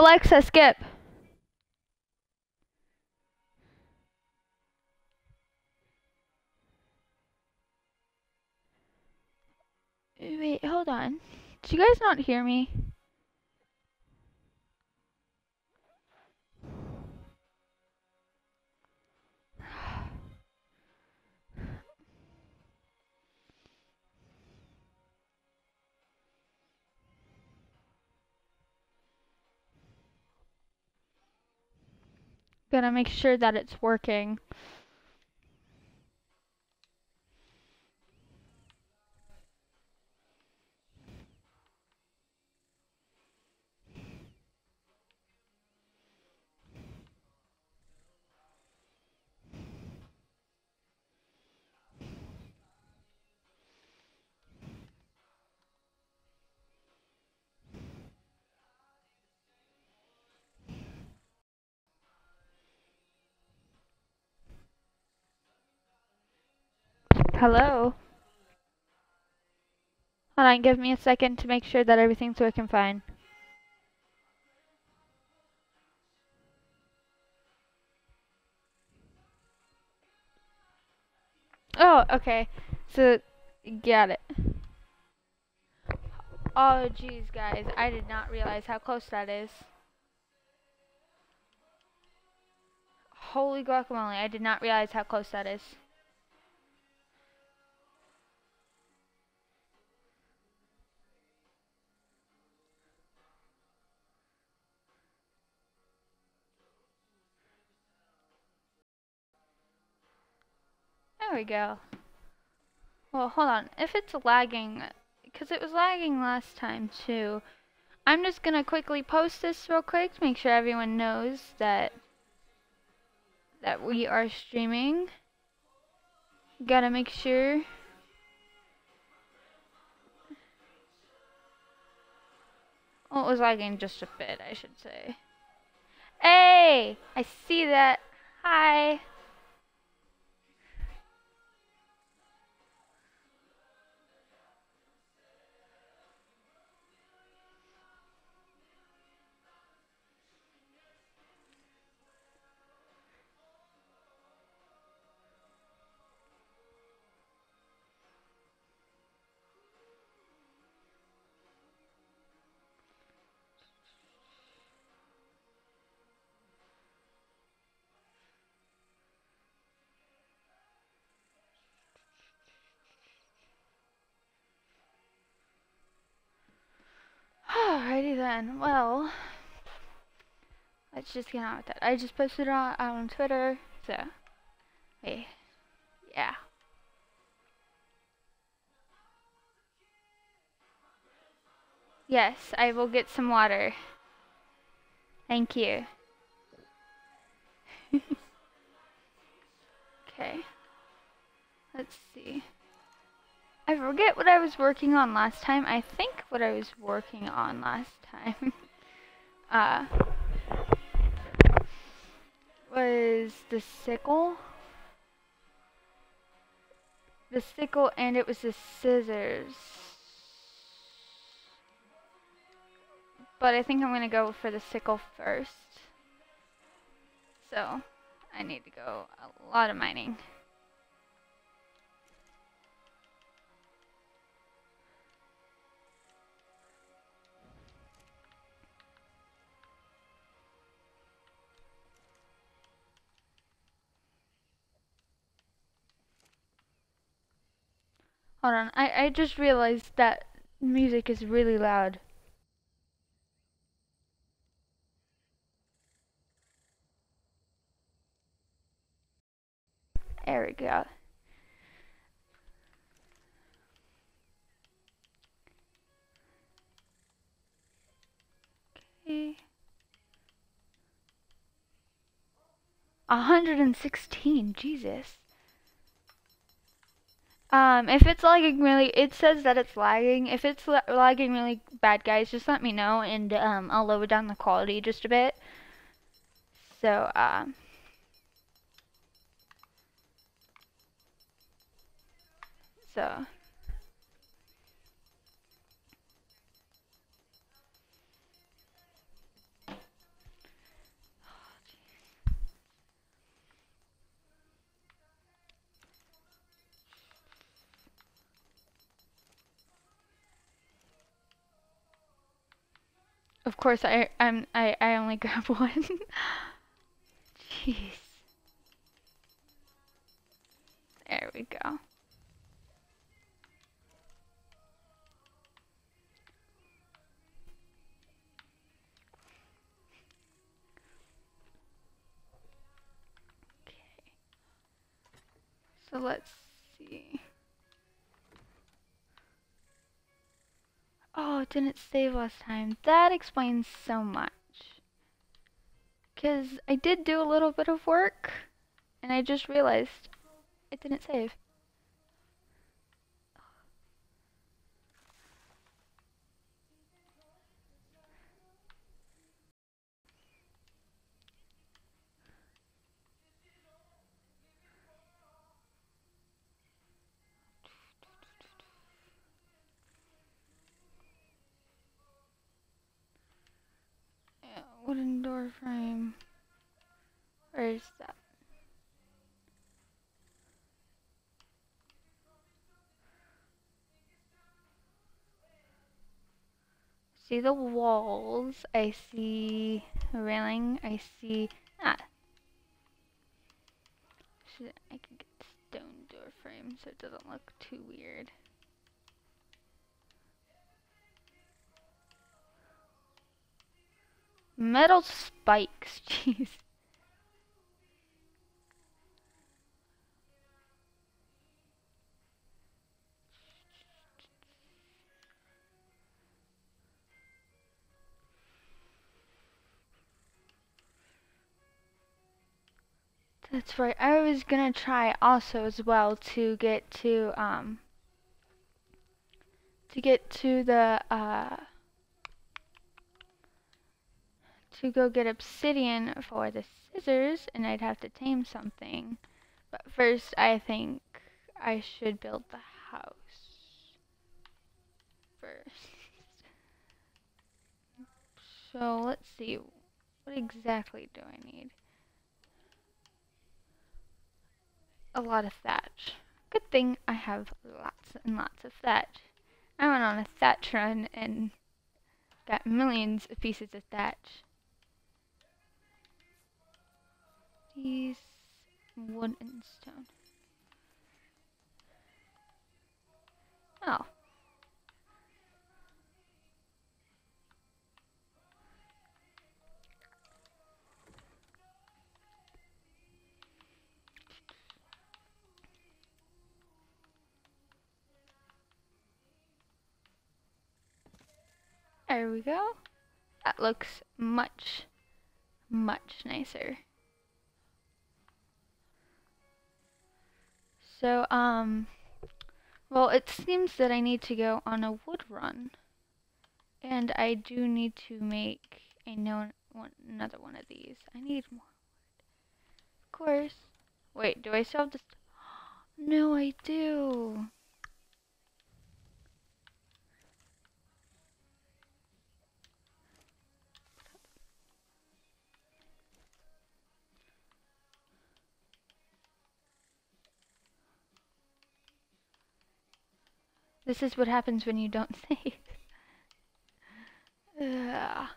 Alexa, skip. Wait, hold on. Did you guys not hear me? Gonna make sure that it's working. Hello? Hold on, give me a second to make sure that everything's working fine. Oh, okay. So, got it. Oh, jeez, guys. I did not realize how close that is. Holy guacamole, I did not realize how close that is. There we go. Well, hold on. If it's lagging, because it was lagging last time too, I'm just gonna quickly post this real quick to make sure everyone knows that that we are streaming. Gotta make sure. Well, it was lagging just a bit, I should say. Hey! I see that. Hi. Then. Well, let's just get on with that. I just posted it on, on Twitter, so hey, yeah. Yes, I will get some water. Thank you. okay. Let's see. I forget what I was working on last time. I think what I was working on last time uh, was the sickle. The sickle and it was the scissors. But I think I'm going to go for the sickle first. So, I need to go a lot of mining. Hold on, I, I just realized that music is really loud. There we go. Okay. 116, Jesus. Um, if it's lagging really, it says that it's lagging. If it's lagging really bad, guys, just let me know, and um, I'll lower down the quality just a bit. So, um, so. Of course, I I'm I I only grab one. Jeez. There we go. Okay. So let's Oh, it didn't save last time. That explains so much. Because I did do a little bit of work, and I just realized it didn't save. Yeah, wooden door frame. Where is that? See the walls. I see railing. I see ah. Should I can get stone door frame so it doesn't look too weird. Metal spikes, jeez. That's right. I was gonna try also as well to get to um to get to the uh to go get obsidian for the scissors and I'd have to tame something. But first I think I should build the house first. So let's see. What exactly do I need? a lot of thatch. Good thing I have lots and lots of thatch. I went on a thatch run and got millions of pieces of thatch. These wood and stone. Oh. There we go. That looks much, much nicer. So, um, well, it seems that I need to go on a wood run. And I do need to make a one, another one of these. I need more wood. Of course. Wait, do I still have this? No, I do. This is what happens when you don't save. Ugh.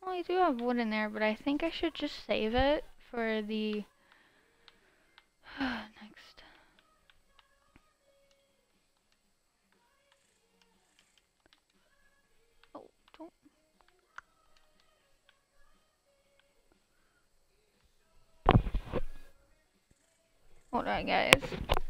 Well, I do have wood in there, but I think I should just save it for the On, guys.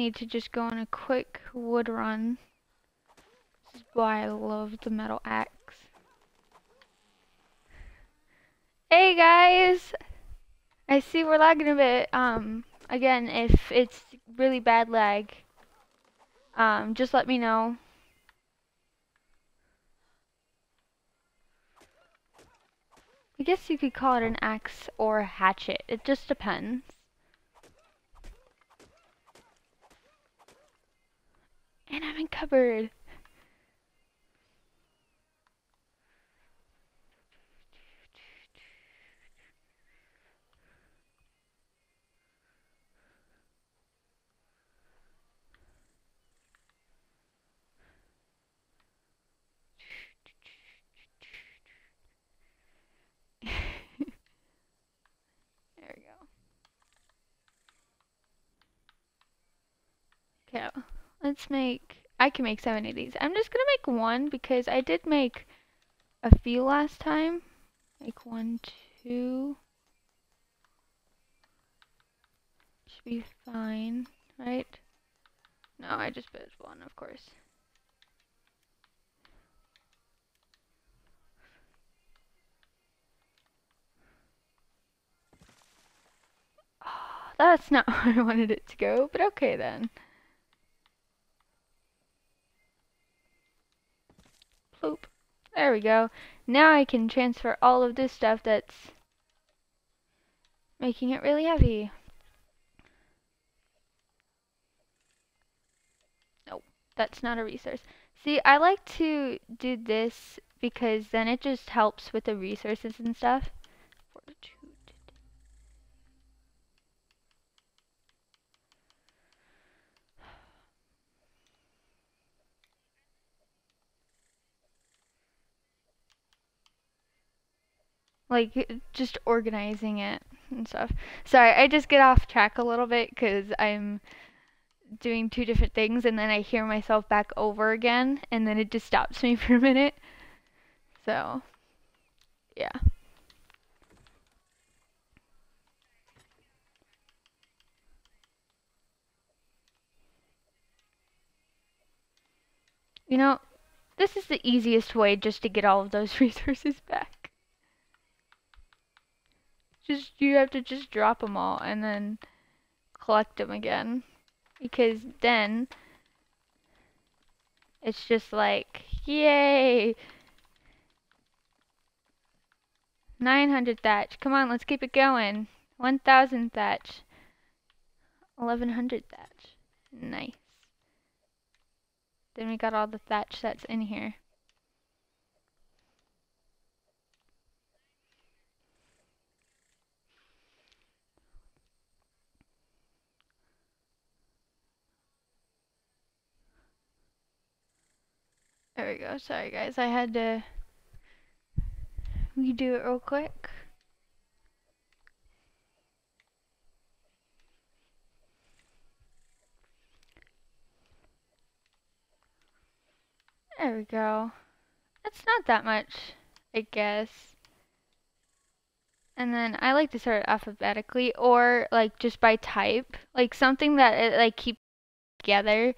need to just go on a quick wood run. This is why I love the metal axe. Hey guys! I see we're lagging a bit. Um, again, if it's really bad lag, um, just let me know. I guess you could call it an axe or a hatchet. It just depends. And I'm encumbered. Let's make, I can make seven of these. I'm just gonna make one because I did make a few last time. Make one, two. Should be fine, right? No, I just put one, of course. Ah, that's not where I wanted it to go, but okay then. There we go. Now I can transfer all of this stuff that's making it really heavy. Nope, that's not a resource. See, I like to do this because then it just helps with the resources and stuff. Like just organizing it and stuff. Sorry, I just get off track a little bit because I'm doing two different things and then I hear myself back over again and then it just stops me for a minute. So, yeah. You know, this is the easiest way just to get all of those resources back. Just you have to just drop them all and then collect them again. Because then it's just like, yay! 900 thatch. Come on, let's keep it going. 1000 thatch. 1100 thatch. Nice. Then we got all the thatch that's in here. There we go. Sorry guys, I had to redo it real quick. There we go. It's not that much, I guess. And then I like to sort it alphabetically or like just by type, like something that it like keeps together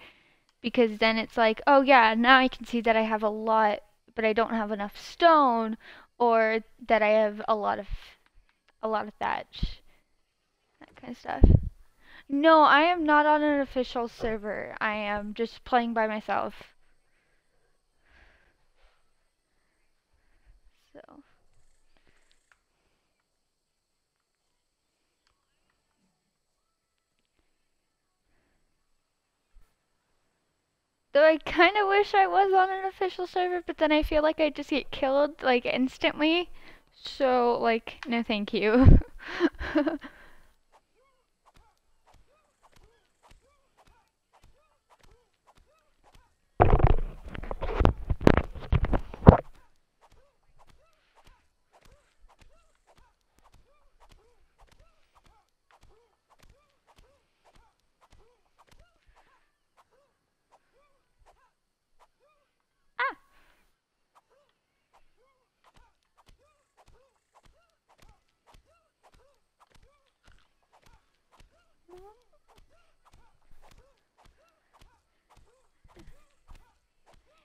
because then it's like, oh yeah, now I can see that I have a lot, but I don't have enough stone, or that I have a lot of a lot of thatch, that kind of stuff. No, I am not on an official server. I am just playing by myself. So. Though I kind of wish I was on an official server, but then I feel like I just get killed, like, instantly. So, like, no thank you.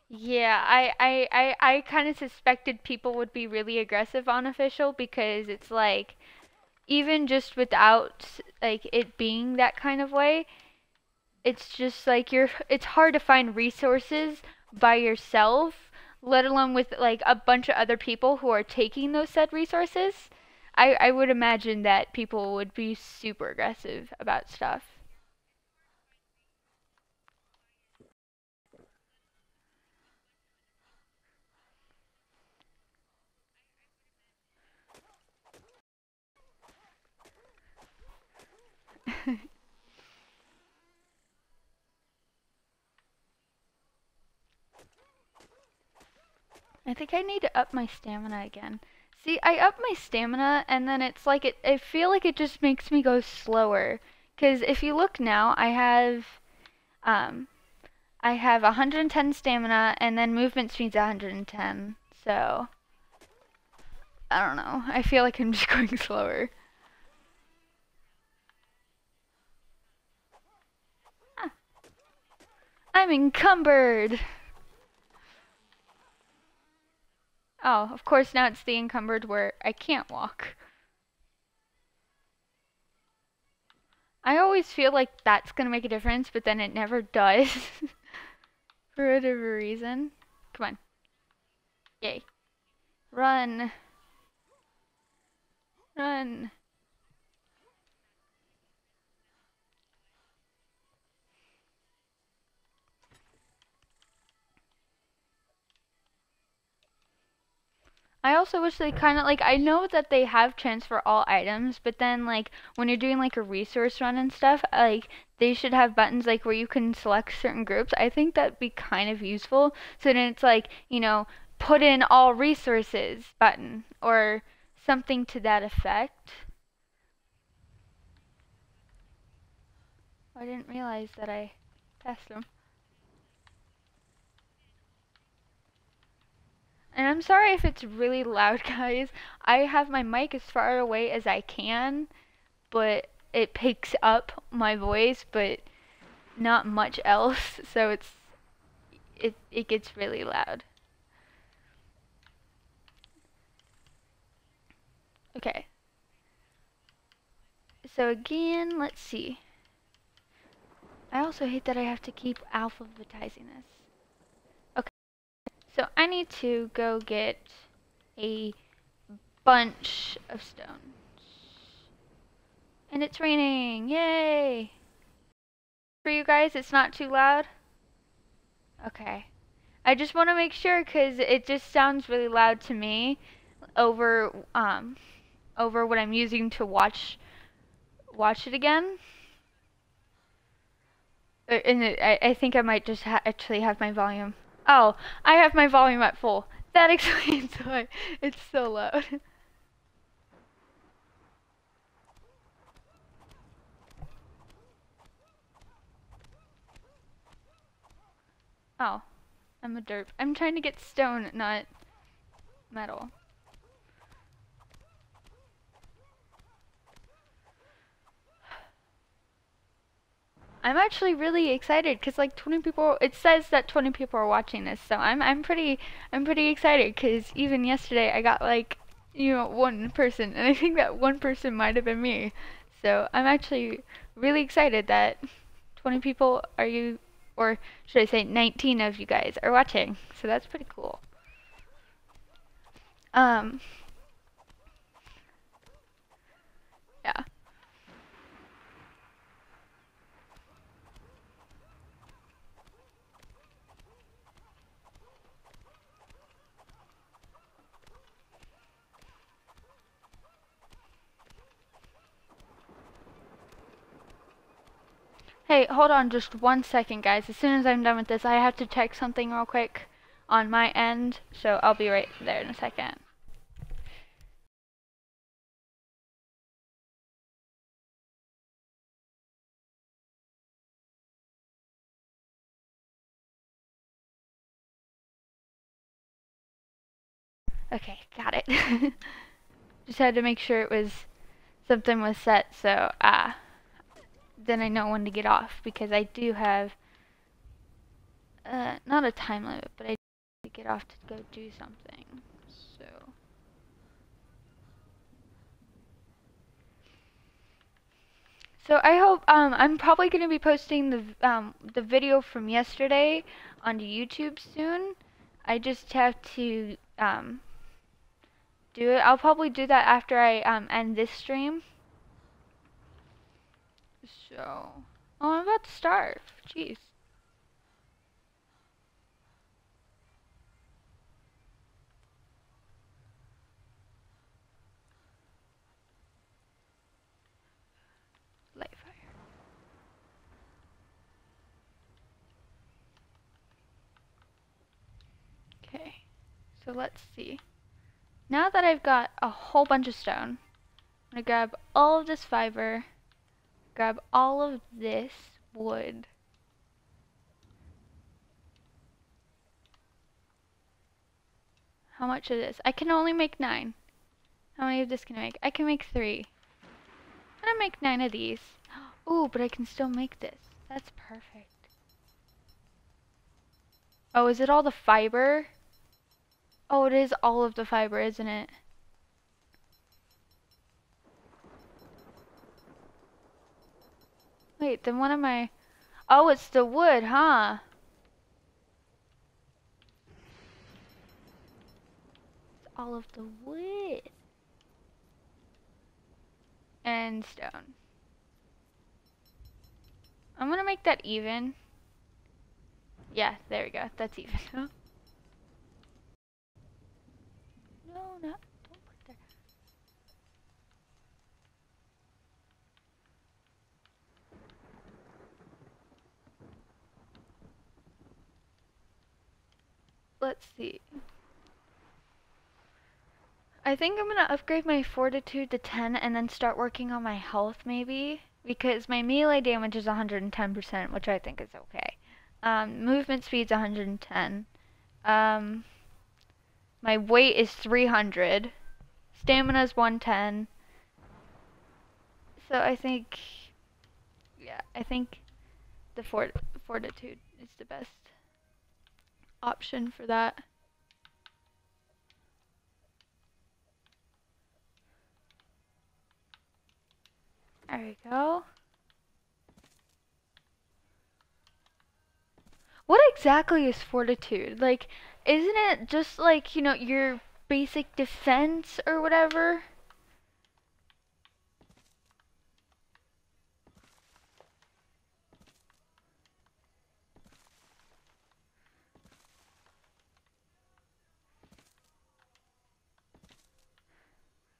Yeah, I I I, I kind of suspected people would be really aggressive on official because it's like even just without like it being that kind of way, it's just like you're it's hard to find resources by yourself, let alone with like a bunch of other people who are taking those said resources. I I would imagine that people would be super aggressive about stuff. I think I need to up my stamina again. See, I up my stamina and then it's like it I feel like it just makes me go slower. Cuz if you look now, I have um I have 110 stamina and then movement speed's 110. So I don't know. I feel like I'm just going slower. Ah. I'm encumbered. Oh, of course now it's the encumbered where I can't walk. I always feel like that's gonna make a difference, but then it never does. For whatever reason. Come on. Yay. Run. Run. I also wish they kind of like I know that they have transfer all items, but then like when you're doing like a resource run and stuff, uh, like they should have buttons like where you can select certain groups. I think that'd be kind of useful. So then it's like, you know, put in all resources button or something to that effect. I didn't realize that I passed them. And I'm sorry if it's really loud, guys. I have my mic as far away as I can, but it picks up my voice, but not much else, so it's it it gets really loud. Okay. So again, let's see. I also hate that I have to keep alphabetizing this. So I need to go get a bunch of stones. And it's raining. Yay! For you guys, it's not too loud? Okay. I just want to make sure because it just sounds really loud to me over um over what I'm using to watch watch it again. Uh, and it, I, I think I might just ha actually have my volume Oh, I have my volume at full. That explains why it's so loud. Oh, I'm a derp. I'm trying to get stone, not metal. I'm actually really excited because like 20 people. It says that 20 people are watching this, so I'm I'm pretty I'm pretty excited because even yesterday I got like you know one person, and I think that one person might have been me. So I'm actually really excited that 20 people are you, or should I say 19 of you guys are watching. So that's pretty cool. Um. Yeah. Hey, hold on just one second, guys. As soon as I'm done with this, I have to check something real quick on my end, so I'll be right there in a second. Okay, got it. Just had to make sure it was something was set, so ah. Uh, then I know when to get off because I do have uh, not a time limit, but I need to get off to go do something. So. So I hope um, I'm probably going to be posting the um, the video from yesterday onto YouTube soon. I just have to um, do it. I'll probably do that after I um, end this stream. So, oh, I'm about to starve. Jeez. Light fire. Okay, so let's see. Now that I've got a whole bunch of stone, I'm gonna grab all of this fiber, grab all of this wood. How much of this? I can only make nine. How many of this can I make? I can make three. I'm gonna make nine of these. Ooh, but I can still make this. That's perfect. Oh, is it all the fiber? Oh, it is all of the fiber, isn't it? Wait, then what am I... Oh, it's the wood, huh? It's all of the wood. And stone. I'm gonna make that even. Yeah, there we go. That's even. no, not. Let's see. I think I'm gonna upgrade my fortitude to 10 and then start working on my health maybe because my melee damage is 110%, which I think is okay. Um, movement speed's 110. Um, my weight is 300. Stamina's 110. So I think, yeah, I think the fort fortitude is the best option for that. There we go. What exactly is fortitude? Like, isn't it just like, you know, your basic defense or whatever?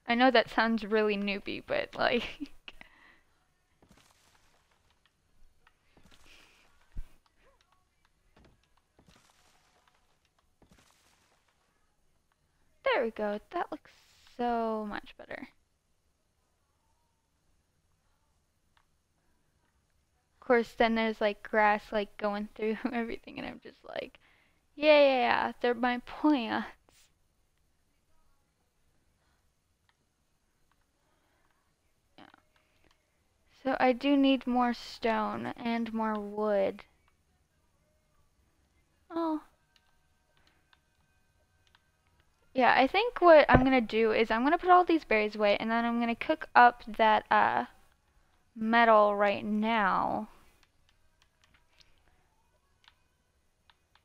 I know that sounds really newbie, but like... There we go. That looks so much better. Of course, then there's like grass like going through everything and I'm just like, yeah, yeah, yeah, they're my plants. Yeah. So I do need more stone and more wood. Oh. Yeah, I think what I'm gonna do is I'm gonna put all these berries away and then I'm gonna cook up that uh, metal right now.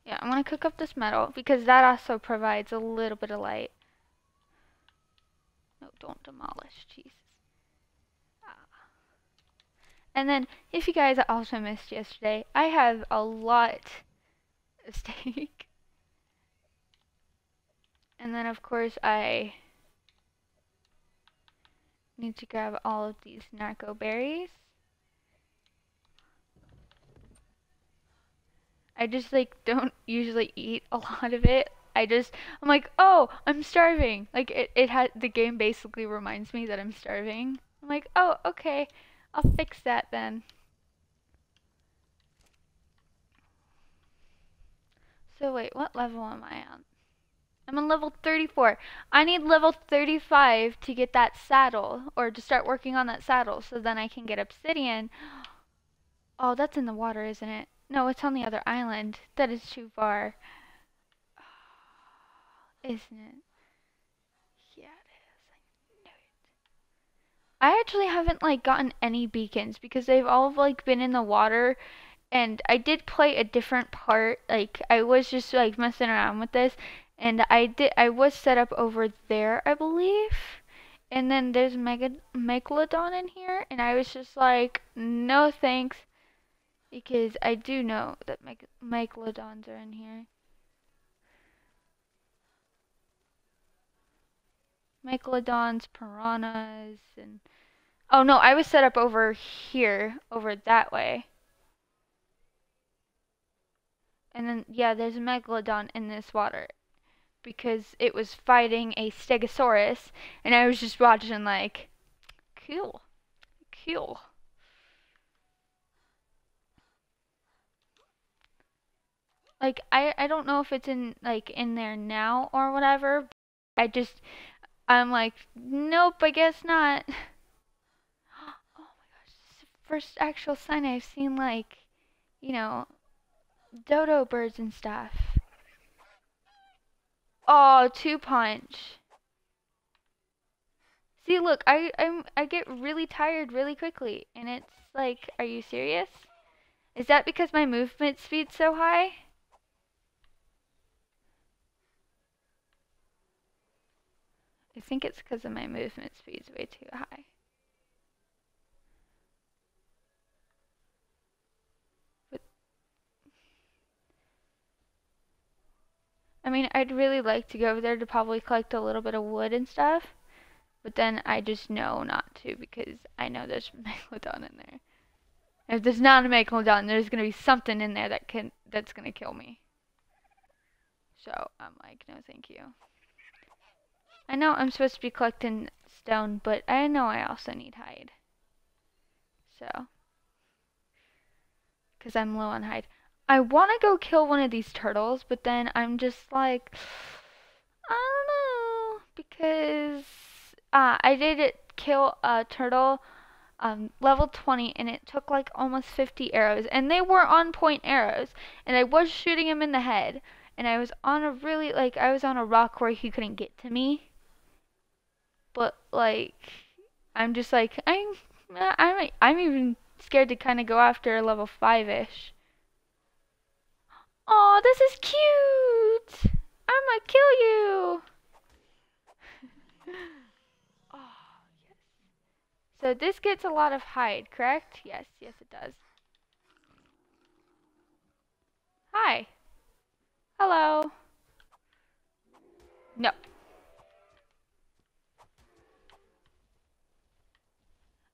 Yeah, I'm gonna cook up this metal because that also provides a little bit of light. No, don't demolish, Jesus. And then, if you guys also missed yesterday, I have a lot of steak. And then of course I need to grab all of these narco berries. I just like don't usually eat a lot of it. I just I'm like, "Oh, I'm starving." Like it it had the game basically reminds me that I'm starving. I'm like, "Oh, okay. I'll fix that then." So wait, what level am I on? I'm on level 34. I need level 35 to get that saddle, or to start working on that saddle, so then I can get obsidian. Oh, that's in the water, isn't it? No, it's on the other island. That is too far. Isn't it? Yeah, it is. I knew it. I actually haven't like gotten any beacons because they've all like been in the water and I did play a different part. Like I was just like messing around with this and I did I was set up over there, I believe. And then there's Mega Megalodon in here and I was just like, "No, thanks." Because I do know that Meg Megalodons are in here. Megalodons, piranhas, and... Oh no, I was set up over here, over that way. And then, yeah, there's a Megalodon in this water. Because it was fighting a Stegosaurus, and I was just watching like, cool, cool. Like, I, I don't know if it's in, like, in there now or whatever. I just, I'm like, nope, I guess not. Oh my gosh, this is the first actual sign I've seen, like, you know, dodo birds and stuff. Oh, two punch. See, look, I I'm I get really tired really quickly, and it's like, are you serious? Is that because my movement speed's so high? I think it's because of my movement speed's way too high. I mean, I'd really like to go over there to probably collect a little bit of wood and stuff, but then I just know not to because I know there's megalodon in there. If there's not a megalodon, there's gonna be something in there that can that's gonna kill me. So I'm like, no, thank you. I know I'm supposed to be collecting stone, but I know I also need hide. So. Because I'm low on hide. I want to go kill one of these turtles, but then I'm just like, I don't know. Because uh, I did kill a turtle um, level 20 and it took like almost 50 arrows. And they were on point arrows. And I was shooting him in the head. And I was on a really, like, I was on a rock where he couldn't get to me but like I'm just like I'm I'm I'm even scared to kind of go after a level five ish. Oh, this is cute! I'm gonna kill you. oh yes. So this gets a lot of hide, correct? Yes, yes it does. Hi. Hello. No.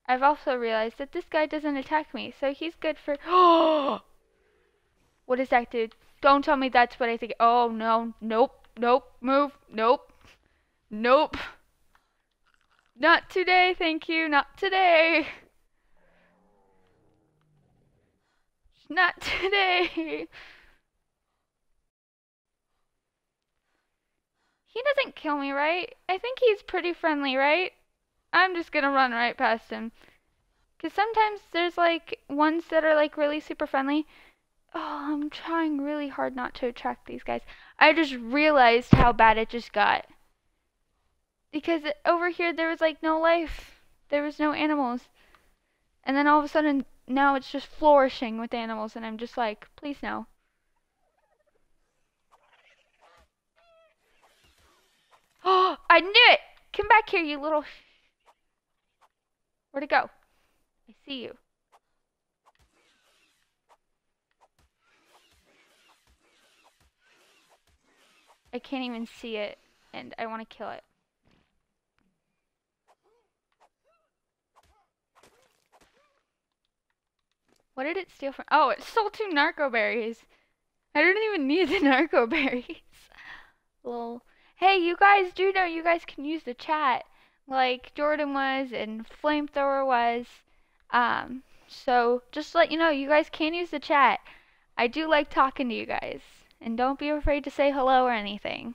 I've also realized that this guy doesn't attack me, so he's good for- What is that, dude? Don't tell me that's what I think- Oh, no. Nope. Nope. Move. Nope. Nope. Not today, thank you. Not today. Not today. He doesn't kill me, right? I think he's pretty friendly, right? I'm just gonna run right past him. Because sometimes there's like ones that are like really super friendly. Oh, I'm trying really hard not to attract these guys. I just realized how bad it just got. Because over here there was like no life. There was no animals. And then all of a sudden now it's just flourishing with animals and I'm just like, please no. Oh, I knew it! Come back here, you little Where'd it go? I see you. I can't even see it, and I want to kill it. What did it steal from? Oh, it stole two narco berries. I didn't even need the narco berries. Lol. Hey, you guys do know you guys can use the chat like Jordan was and Flamethrower was. Um, so just let you know, you guys can use the chat. I do like talking to you guys. And don't be afraid to say hello or anything.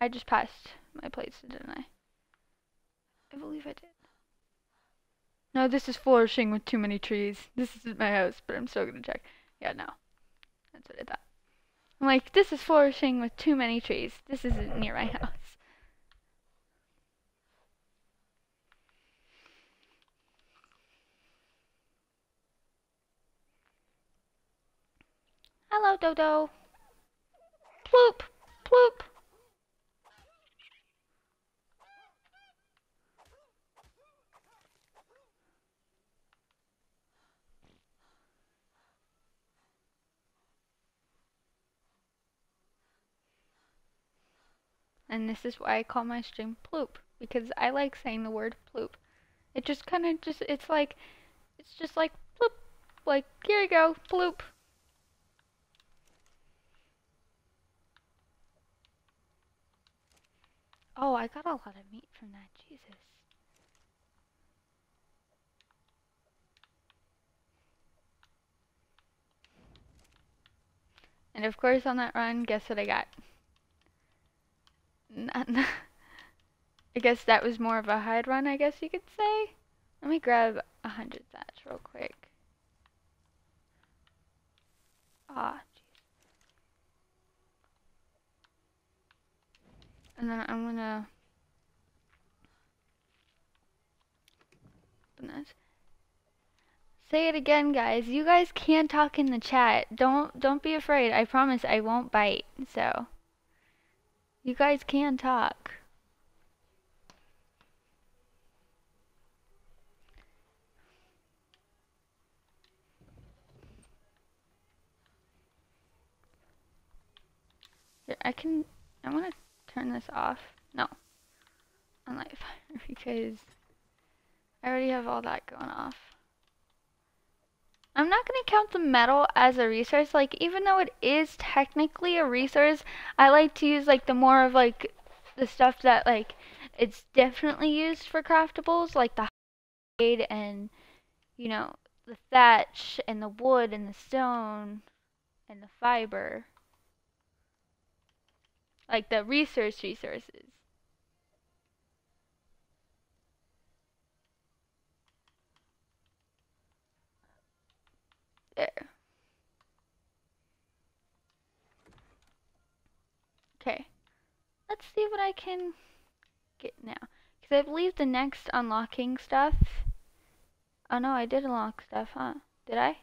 I just passed my place, didn't I? I believe I did. No, this is flourishing with too many trees. This isn't my house, but I'm still gonna check. Yeah, no. That's what I thought. I'm like, this is flourishing with too many trees. This isn't near my house. Hello, Dodo. Ploop, ploop. And this is why I call my stream Ploop, because I like saying the word Ploop. It just kind of just, it's like, it's just like Ploop, like, here you go, Ploop. Oh, I got a lot of meat from that, Jesus. And of course on that run, guess what I got? I guess that was more of a hide run, I guess you could say. Let me grab a hundred thatch real quick. Ah, And then I'm gonna Say it again, guys. You guys can talk in the chat. Don't don't be afraid. I promise I won't bite. So you guys can talk. I can I want to turn this off? No. On light fire because I already have all that going off. I'm not going to count the metal as a resource. Like, even though it is technically a resource, I like to use, like, the more of, like, the stuff that, like, it's definitely used for craftables, like the hide and, you know, the thatch and the wood and the stone and the fiber like the research resources. There. Okay. Let's see what I can get now. Because I believe the next unlocking stuff... Oh no, I did unlock stuff, huh? Did I?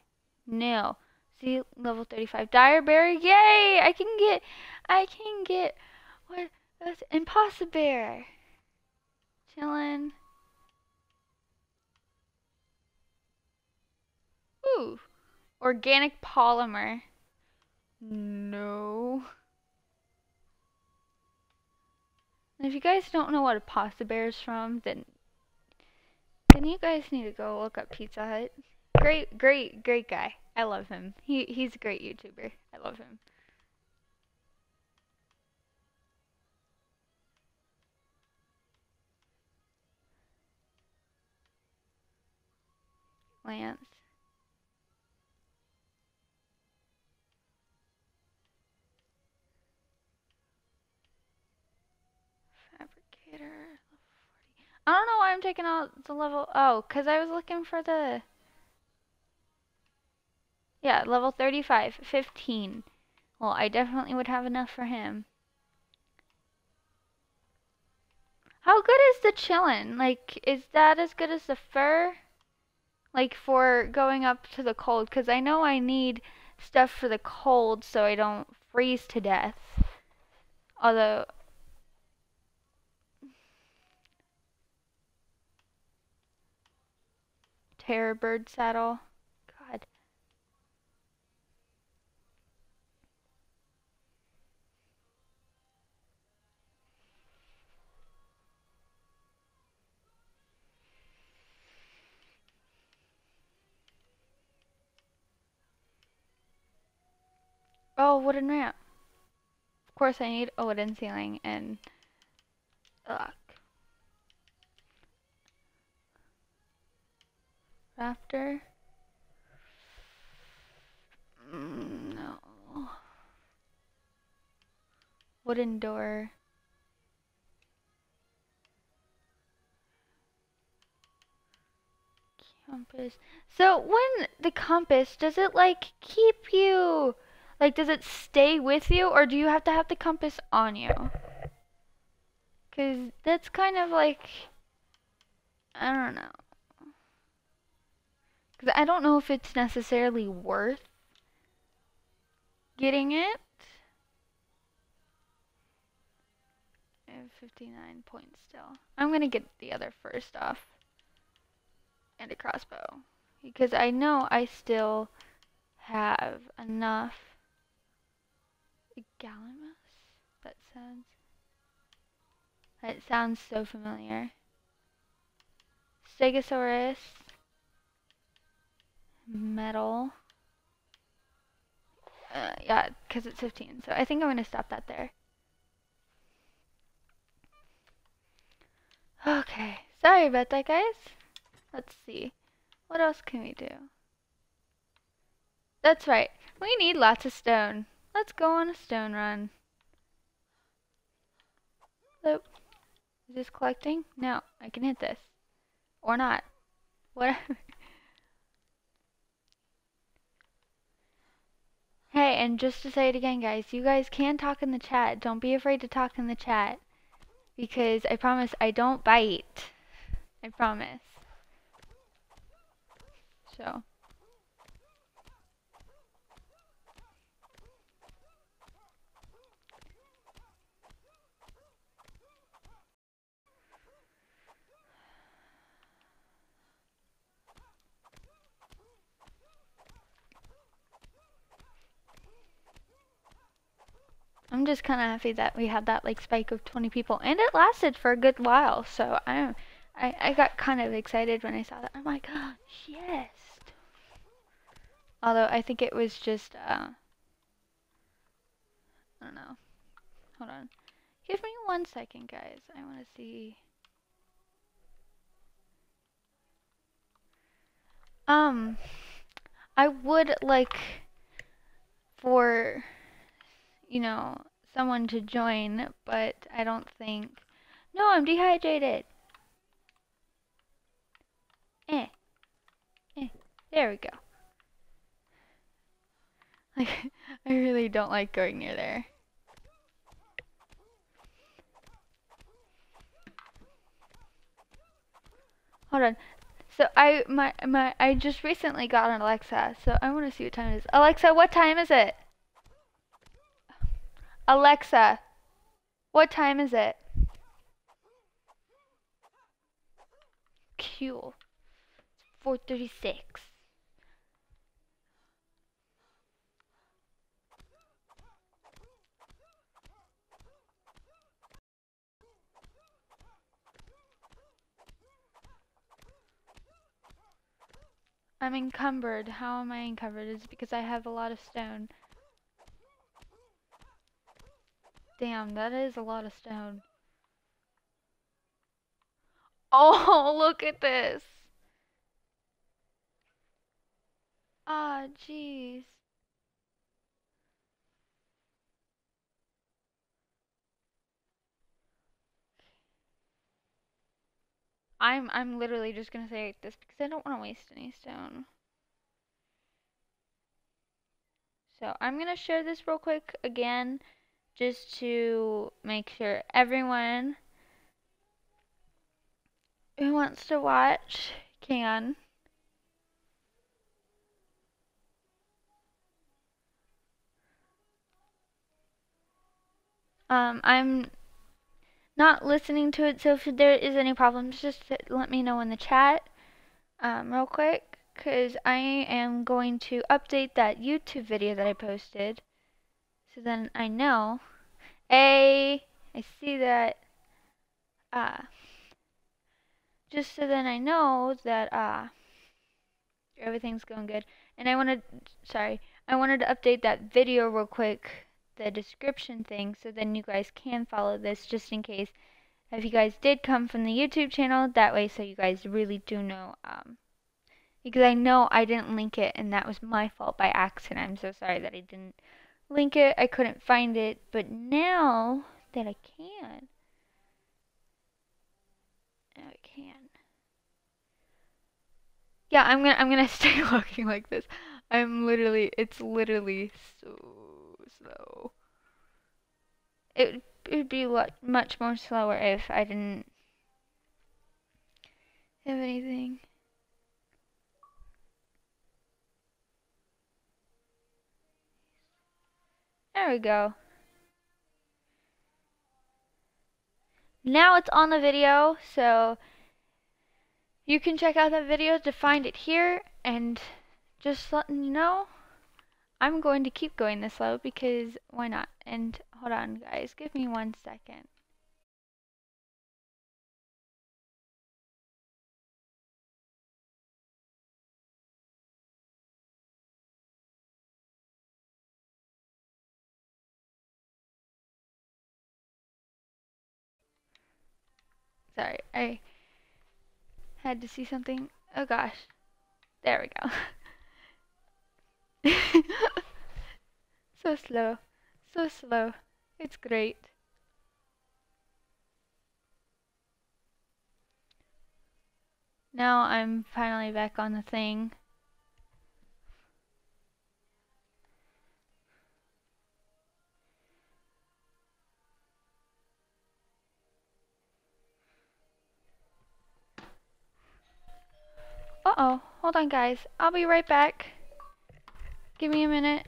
No. See, level 35. Dire Berry, yay! I can get, I can get, what, that's Impossibear. Chillin'. Ooh, organic polymer. No. if you guys don't know what a pasta bear is from, then then you guys need to go look up Pizza Hut. Great, great, great guy. I love him. He he's a great YouTuber. I love him. Lance. Fabricator. I don't know why I'm taking out the level. Oh, because I was looking for the. Yeah, level 35, 15. Well, I definitely would have enough for him. How good is the chillin'? Like, is that as good as the fur? Like, for going up to the cold? Because I know I need stuff for the cold so I don't freeze to death. Although... Terror bird saddle. Oh, wooden ramp. Of course I need a wooden ceiling and ugh. Rafter. Mm, no. Wooden door. Compass. So when the compass, does it like keep you, like does it stay with you or do you have to have the compass on you? Cause that's kind of like, I don't know. Cause I don't know if it's necessarily worth getting it. I have 59 points still. I'm gonna get the other first off and a crossbow. Because I know I still have enough Gallimimus? That sounds that sounds so familiar. Stegosaurus metal. Uh, yeah, because it's 15. So I think I'm going to stop that there. Okay. Sorry about that, guys. Let's see. What else can we do? That's right. We need lots of stone. Let's go on a stone run. Is this collecting? No, I can hit this. Or not. Whatever. hey, and just to say it again, guys, you guys can talk in the chat. Don't be afraid to talk in the chat. Because I promise I don't bite. I promise. So. I'm just kind of happy that we had that like spike of 20 people and it lasted for a good while. So I I, I got kind of excited when I saw that. I'm like, oh, yes. Although I think it was just, uh, I don't know. Hold on. Give me one second, guys. I want to see. Um, I would like for, you know, someone to join, but I don't think. No, I'm dehydrated. Eh. Eh. There we go. Like, I really don't like going near there. Hold on. So I my my I just recently got an Alexa, so I want to see what time it is. Alexa, what time is it? Alexa, what time is it? Cool. 436. I'm encumbered. How am I encumbered? Is because I have a lot of stone. Damn, that is a lot of stone. Oh, look at this. Ah, oh, jeez. I'm I'm literally just gonna say this because I don't want to waste any stone. So I'm gonna share this real quick again just to make sure everyone who wants to watch can. Um, I'm not listening to it, so if there is any problems, just let me know in the chat um, real quick, because I am going to update that YouTube video that I posted, so then I know. A, I see that, uh, just so then I know that, uh, everything's going good. And I wanted, sorry, I wanted to update that video real quick the description thing so then you guys can follow this just in case if you guys did come from the YouTube channel that way so you guys really do know um, because I know I didn't link it and that was my fault by accident. I'm so sorry that I didn't link it. I couldn't find it, but now that I can, I can. Yeah, I'm gonna I'm gonna stay looking like this. I'm literally it's literally so slow. It it would be much more slower if I didn't have anything. There we go. Now it's on the video, so you can check out that video to find it here, and just letting you know, I'm going to keep going this slow because why not? And hold on guys, give me one second. Sorry, I had to see something. Oh gosh. There we go. so slow. So slow. It's great. Now I'm finally back on the thing. Uh-oh. Hold on, guys. I'll be right back. Give me a minute.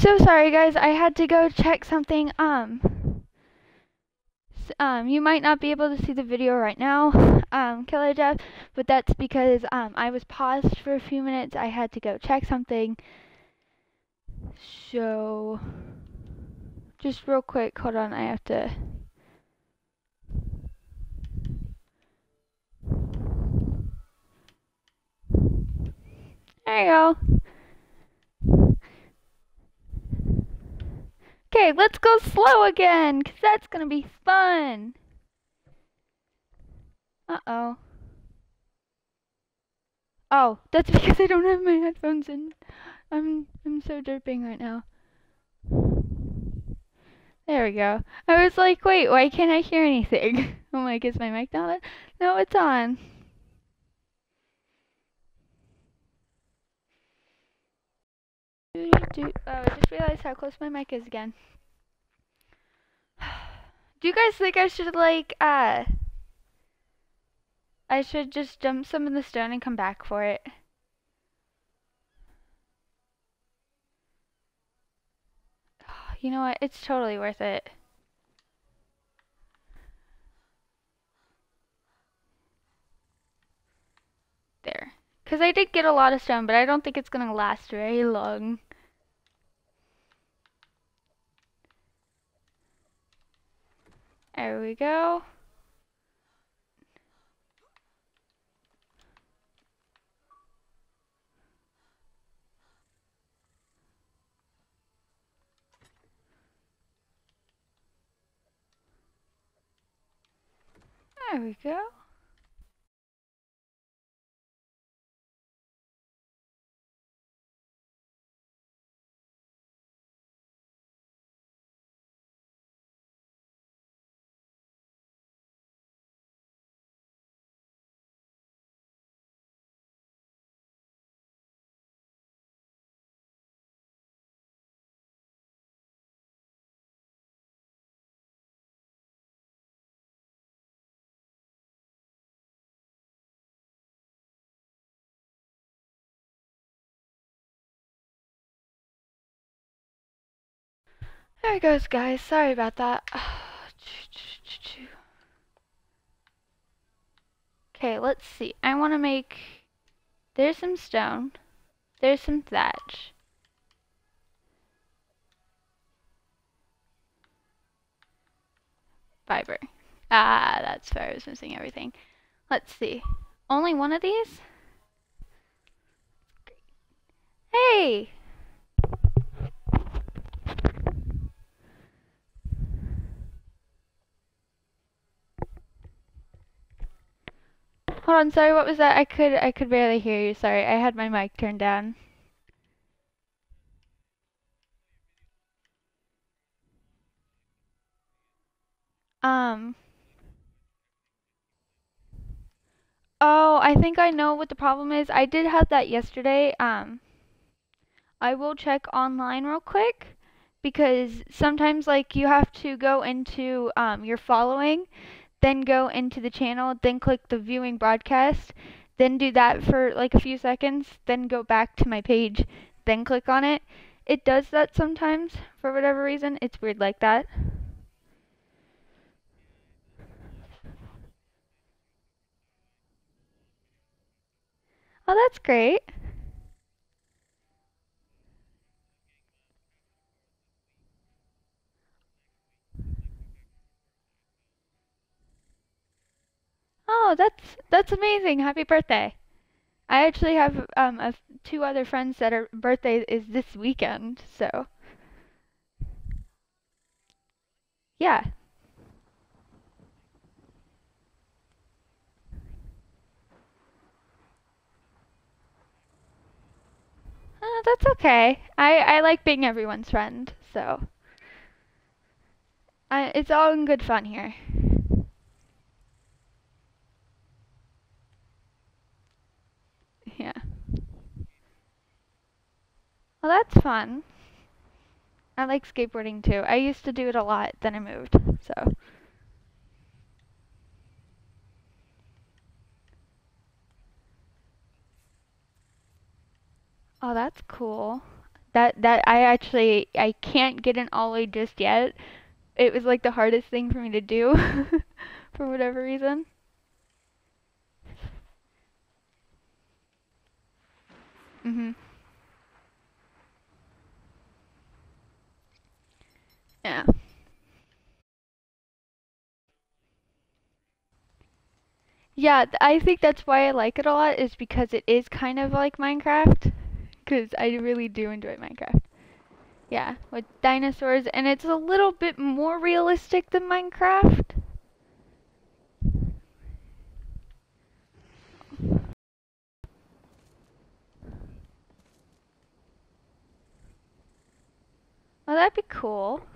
So sorry guys, I had to go check something. Um, um, you might not be able to see the video right now, um, Killer Jeff, but that's because um, I was paused for a few minutes. I had to go check something. So, just real quick, hold on, I have to. There you go. Okay, let's go slow again, because that's going to be fun. Uh-oh. Oh, that's because I don't have my headphones in. I'm I'm so derping right now. There we go. I was like, wait, why can't I hear anything? I'm like, is my mic not on? No, it's on. Oh, I just realized how close my mic is again. Do you guys think I should, like, uh... I should just dump some in the stone and come back for it? You know what? It's totally worth it. There. Because I did get a lot of stone, but I don't think it's going to last very long. There we go. There we go. There it goes, guys. Sorry about that. Okay, let's see. I want to make... There's some stone. There's some thatch. Fiber. Ah, that's fair. I was missing everything. Let's see. Only one of these? Hey! Hold on, sorry, what was that? I could I could barely hear you. Sorry, I had my mic turned down. Um Oh, I think I know what the problem is. I did have that yesterday. Um I will check online real quick because sometimes like you have to go into um your following then go into the channel, then click the viewing broadcast, then do that for like a few seconds, then go back to my page, then click on it. It does that sometimes for whatever reason. It's weird like that. Oh, that's great. Oh, that's that's amazing. Happy birthday. I actually have um a, two other friends that are birthday is this weekend, so yeah. Uh, that's okay. I I like being everyone's friend, so I it's all in good fun here. Yeah. Well, that's fun. I like skateboarding too. I used to do it a lot, then I moved, so. Oh, that's cool. That that I actually I can't get an ollie just yet. It was like the hardest thing for me to do for whatever reason. Mhm. Yeah. Yeah, I think that's why I like it a lot is because it is kind of like Minecraft. Because I really do enjoy Minecraft. Yeah, with dinosaurs, and it's a little bit more realistic than Minecraft. Oh, that'd be cool.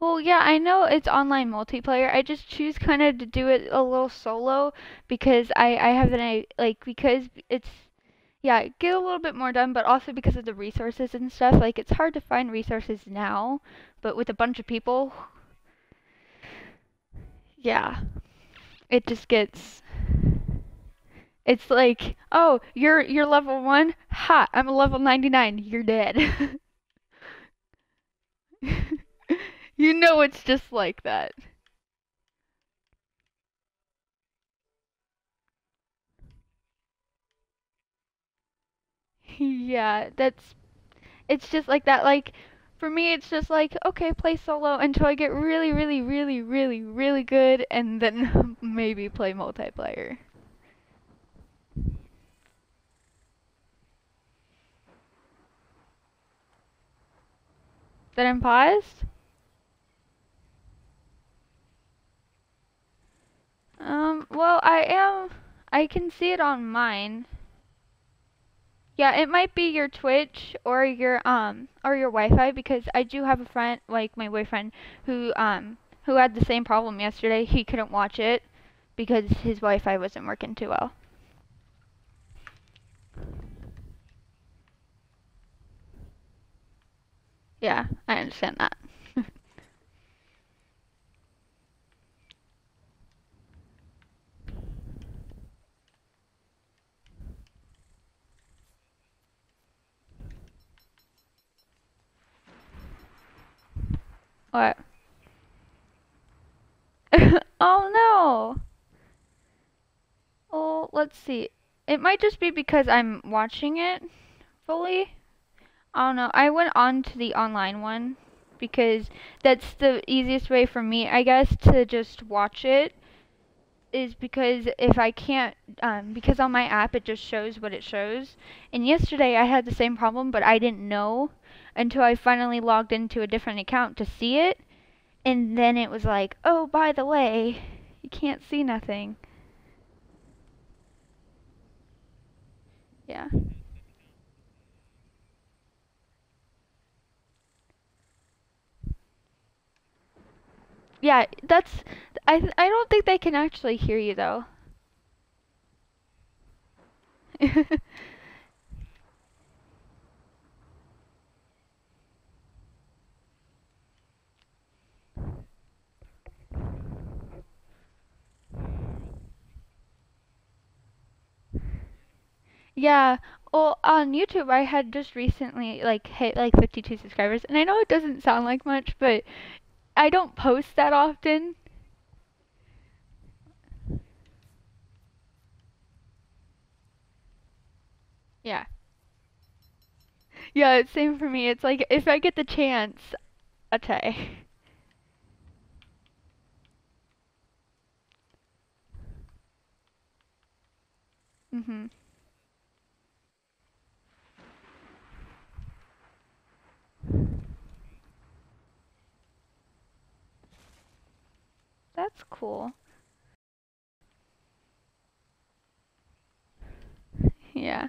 Well, yeah, I know it's online multiplayer. I just choose kind of to do it a little solo because I I have an I like because it's yeah, get a little bit more done, but also because of the resources and stuff. Like it's hard to find resources now, but with a bunch of people, yeah, it just gets it's like, "Oh, you're you're level 1? Ha, I'm a level 99. You're dead." You know it's just like that. Yeah, that's it's just like that. Like for me, it's just like okay, play solo until I get really, really, really, really, really good, and then maybe play multiplayer. Then I'm paused? Um, well, I am. I can see it on mine. Yeah, it might be your Twitch or your um or your Wi-Fi because I do have a friend, like my boyfriend, who um who had the same problem yesterday. He couldn't watch it because his Wi-Fi wasn't working too well. Yeah, I understand that. What? oh no! Well, let's see. It might just be because I'm watching it fully. I don't know. I went on to the online one because that's the easiest way for me, I guess, to just watch it. Is because if I can't, um, because on my app it just shows what it shows. And yesterday I had the same problem, but I didn't know until I finally logged into a different account to see it. And then it was like, oh, by the way, you can't see nothing. Yeah. Yeah, that's I I don't think they can actually hear you though. Yeah. Well, on YouTube, I had just recently like hit like 52 subscribers, and I know it doesn't sound like much, but I don't post that often. Yeah. Yeah, it's same for me. It's like if I get the chance, try. Mhm. That's cool. Yeah.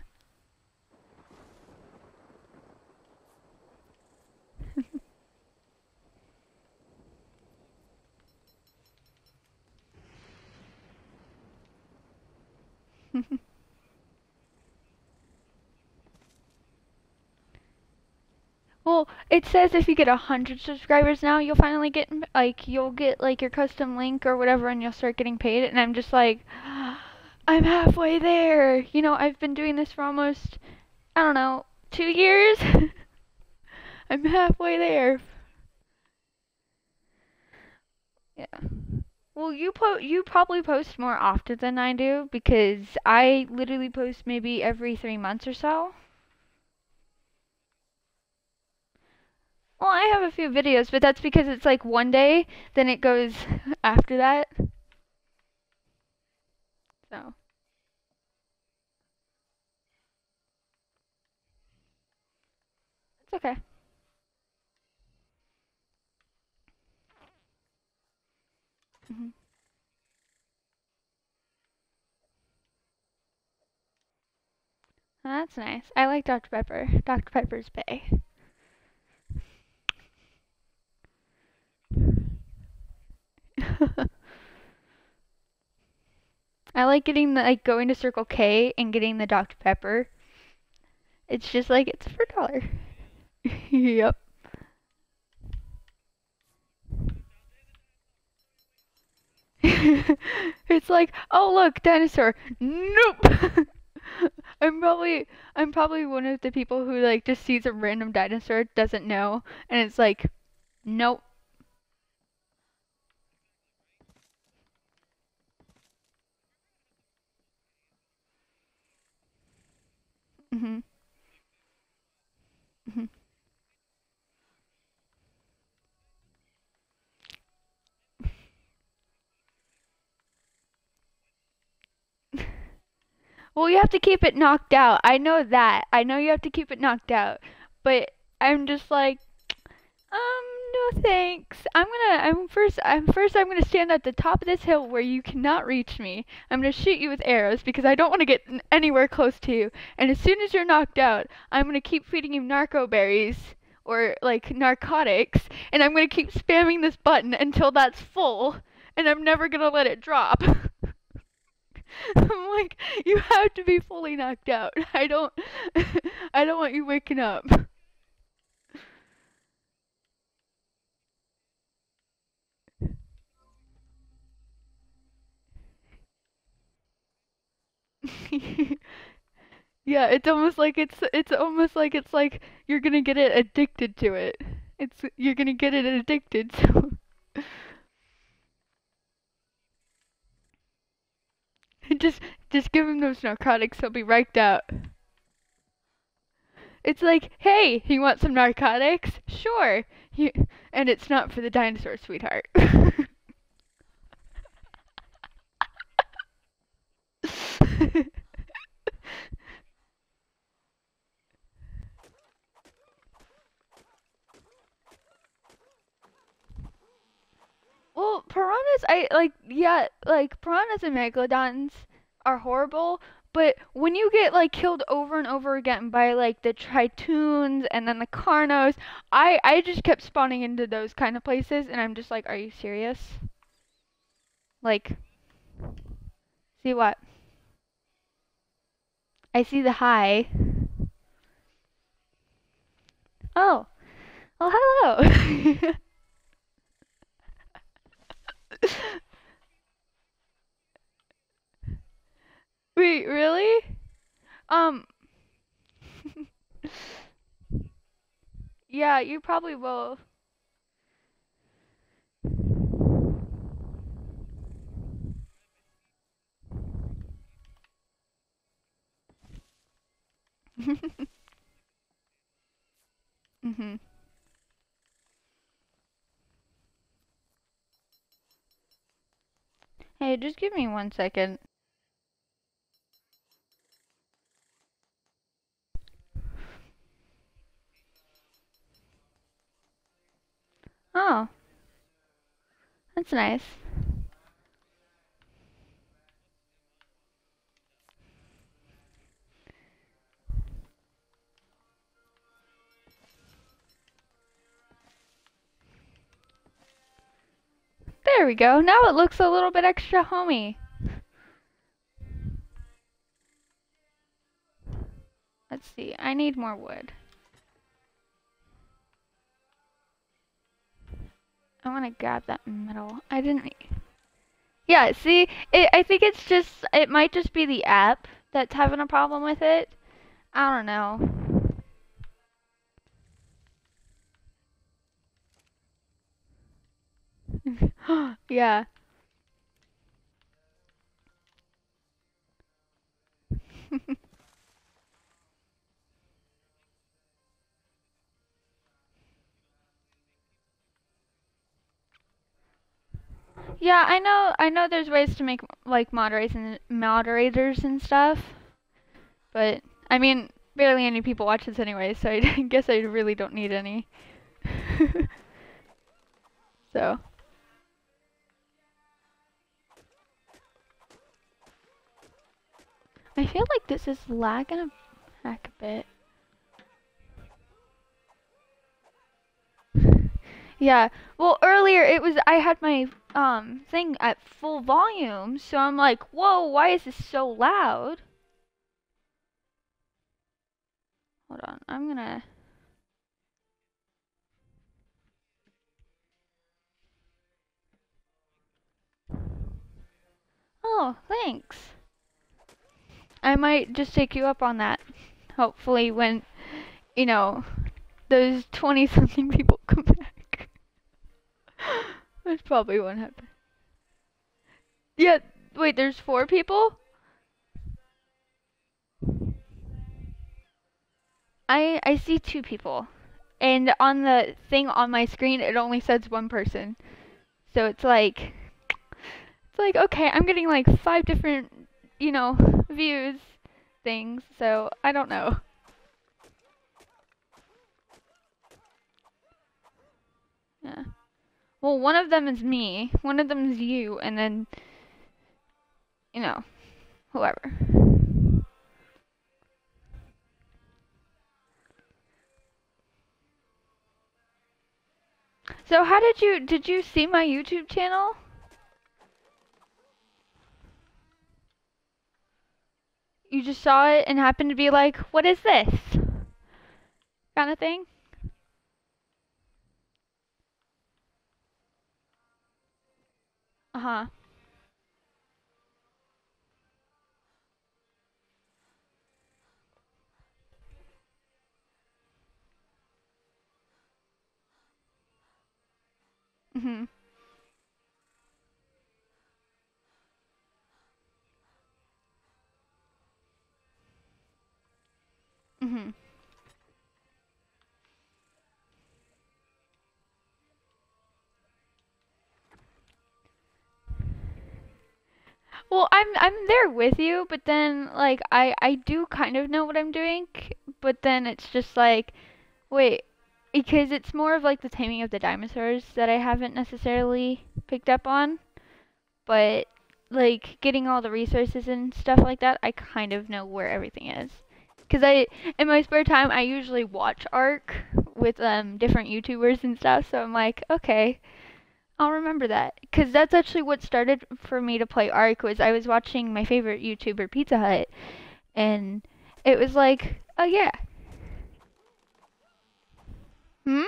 Well, it says if you get a hundred subscribers now, you'll finally get like you'll get like your custom link or whatever, and you'll start getting paid. And I'm just like, I'm halfway there. You know, I've been doing this for almost, I don't know, two years. I'm halfway there. Yeah. Well, you po you probably post more often than I do because I literally post maybe every three months or so. Well, I have a few videos, but that's because it's like one day, then it goes after that. So. It's okay. hmm That's nice. I like Dr. Pepper. Dr. Pepper's Bay. I like getting the like going to Circle K and getting the Dr. Pepper. It's just like it's for a dollar. yep. it's like, oh look, dinosaur. Nope. I'm probably I'm probably one of the people who like just sees a random dinosaur, doesn't know, and it's like, nope. Mhm. Mhm. Well, you have to keep it knocked out. I know that. I know you have to keep it knocked out. But I'm just like, um, no thanks. I'm gonna, I'm first, I'm first, I'm gonna stand at the top of this hill where you cannot reach me. I'm gonna shoot you with arrows because I don't want to get anywhere close to you. And as soon as you're knocked out, I'm gonna keep feeding you narco berries or like narcotics, and I'm gonna keep spamming this button until that's full, and I'm never gonna let it drop. I'm like, you have to be fully knocked out. I don't, I don't want you waking up. Yeah, it's almost like it's it's almost like it's like you're gonna get it addicted to it. It's you're gonna get it addicted. So just just give him those narcotics. He'll be wiped out. It's like, hey, you want some narcotics? Sure. He, and it's not for the dinosaur, sweetheart. well, piranhas, I like, yeah, like piranhas and megalodons are horrible, but when you get like killed over and over again by like the tritoons and then the carnos, I I just kept spawning into those kind of places, and I'm just like, are you serious? Like, see what? I see the high. Oh, well, hello. Wait, really? Um. yeah, you probably will. mhm. Hey, just give me one second. Oh. That's nice. There we go. Now it looks a little bit extra homey. Let's see. I need more wood. I want to grab that middle. I didn't... Yeah, see? It, I think it's just... It might just be the app that's having a problem with it. I don't know. yeah. yeah, I know I know there's ways to make like moderators and moderators and stuff. But I mean, barely any people watch this anyway, so I guess I really don't need any. so I feel like this is lagging a heck a bit. yeah, well earlier it was, I had my um thing at full volume, so I'm like, whoa, why is this so loud? Hold on, I'm gonna... Oh, thanks. I might just take you up on that. Hopefully when, you know, those 20 something people come back. Which probably won't happen. Yeah, wait, there's four people? I I see two people. And on the thing on my screen it only says one person. So it's like it's like okay, I'm getting like five different you know, views things, so I don't know. Yeah. Well, one of them is me, one of them is you, and then, you know, whoever. So how did you, did you see my YouTube channel? You just saw it and happened to be like, what is this? Kind of thing? Uh huh. Mhm. Mhm. Well, I'm I'm there with you, but then like I I do kind of know what I'm doing, but then it's just like wait, because it's more of like the taming of the dinosaurs that I haven't necessarily picked up on, but like getting all the resources and stuff like that, I kind of know where everything is. Cuz I in my spare time I usually watch ARK with um different YouTubers and stuff, so I'm like, okay, I'll remember that because that's actually what started for me to play ARK was I was watching my favorite YouTuber PeteZahHutt, and it was like, oh yeah. Hmm.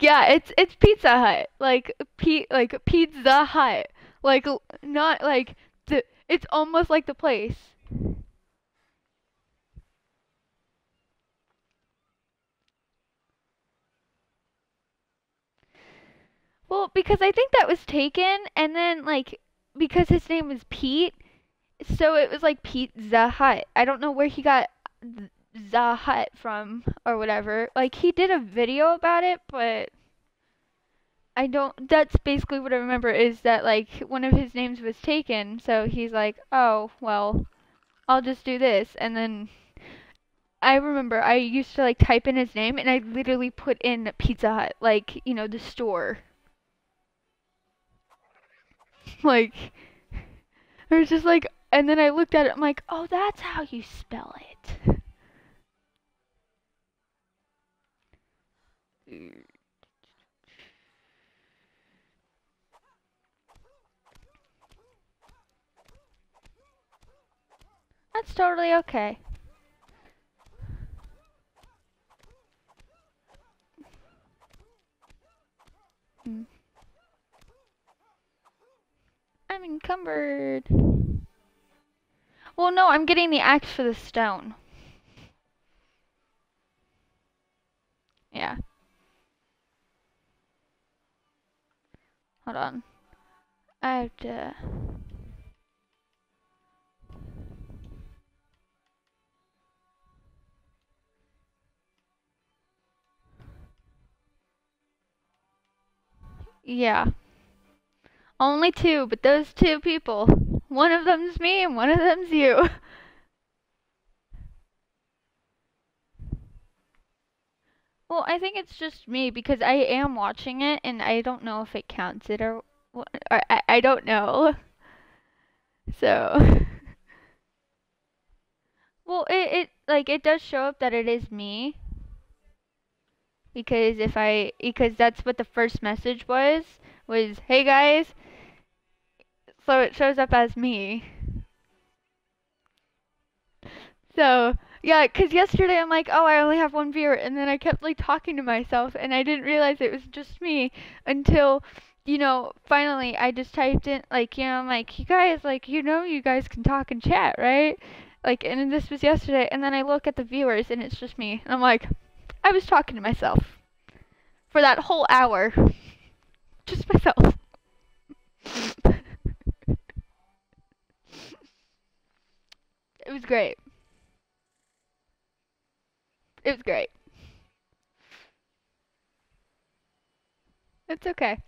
Yeah, it's it's PeteZahHutt, like P like Pizza Hut, like not like the. It's almost like the place. Well, because I think that was taken, and then like because his name was Pete, so it was like PeteZahHutt. I don't know where he got th- the Hut from or whatever. Like he did a video about it, but I don't. That's basically what I remember is that like one of his names was taken, so he's like, oh well, I'll just do this, and then. I remember I used to like type in his name and I literally put in Pizza Hut, like, you know, the store. Like, I was just like, and then I looked at it, I'm like, oh, that's how you spell it. That's totally okay. Hmm. I'm encumbered. Well, no, I'm getting the axe for the stone. Yeah. Hold on. I have to. Yeah. Only two, but those two people. One of them's me and one of them's you. Well, I think it's just me because I am watching it and I don't know if it counts it or, or I, I don't know. So, well, it, it like it does show up that it is me because if I because that's what the first message was was hey guys. So it shows up as me. So, yeah cuz yesterday I'm like, oh, I only have one viewer, and then I kept like talking to myself, and I didn't realize it was just me until, you know, finally I just typed in, like, you know, I'm like, you guys, like, you know, you guys can talk and chat, right? Like, and this was yesterday, and then I look at the viewers, and it's just me, and I'm like, I was talking to myself for that whole hour, just myself. It was great. It was great. It's okay.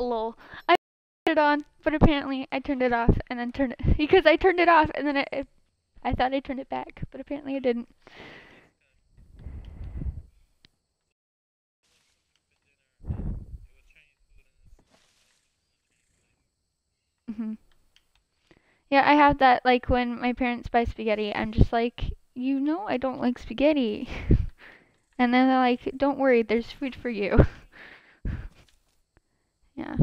Lol. I turned it on, but apparently I turned it off and then turned it because I turned it off and then it, it I thought I turned it back, but apparently I didn't. Mhm. Yeah, I have that like when my parents buy spaghetti, I'm just like, you know I don't like spaghetti. And then they're like, don't worry, there's food for you. yeah.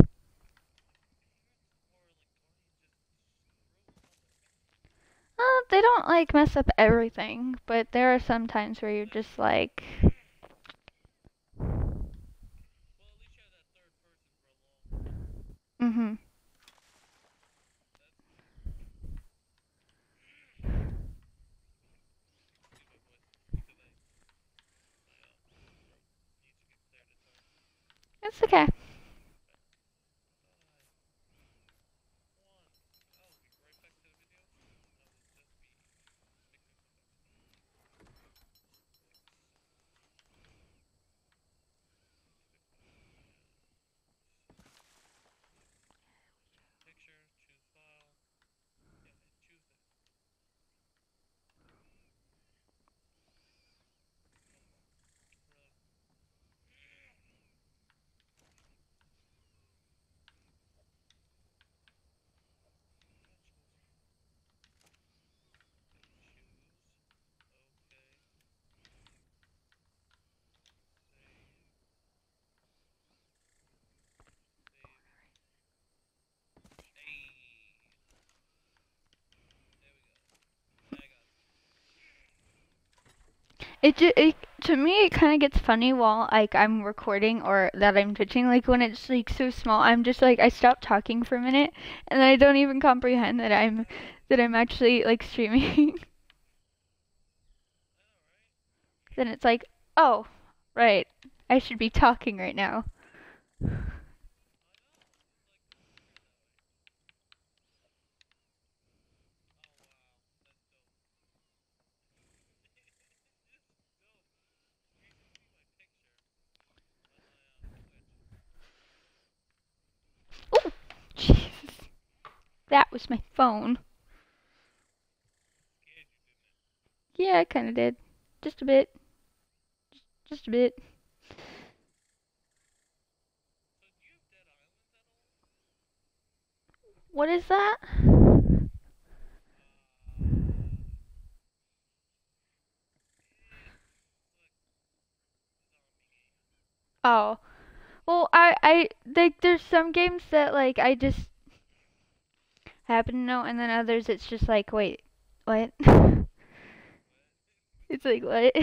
Uh, they don't like mess up everything, but there are some times where you're just like. Mhm. It's okay. It, ju- it to me it kind of gets funny while like I'm recording or that I'm twitching. Like when it's like so small, I'm just like I stop talking for a minute and I don't even comprehend that I'm that I'm actually like streaming. then it's like, oh, right, I should be talking right now. Oh, Jesus, that was my phone. Yeah, I kind of did, just a bit, just a bit. What is that? Oh. Well, I I like there's some games that like I just happen to know and then others it's just like, wait, what? it's like what?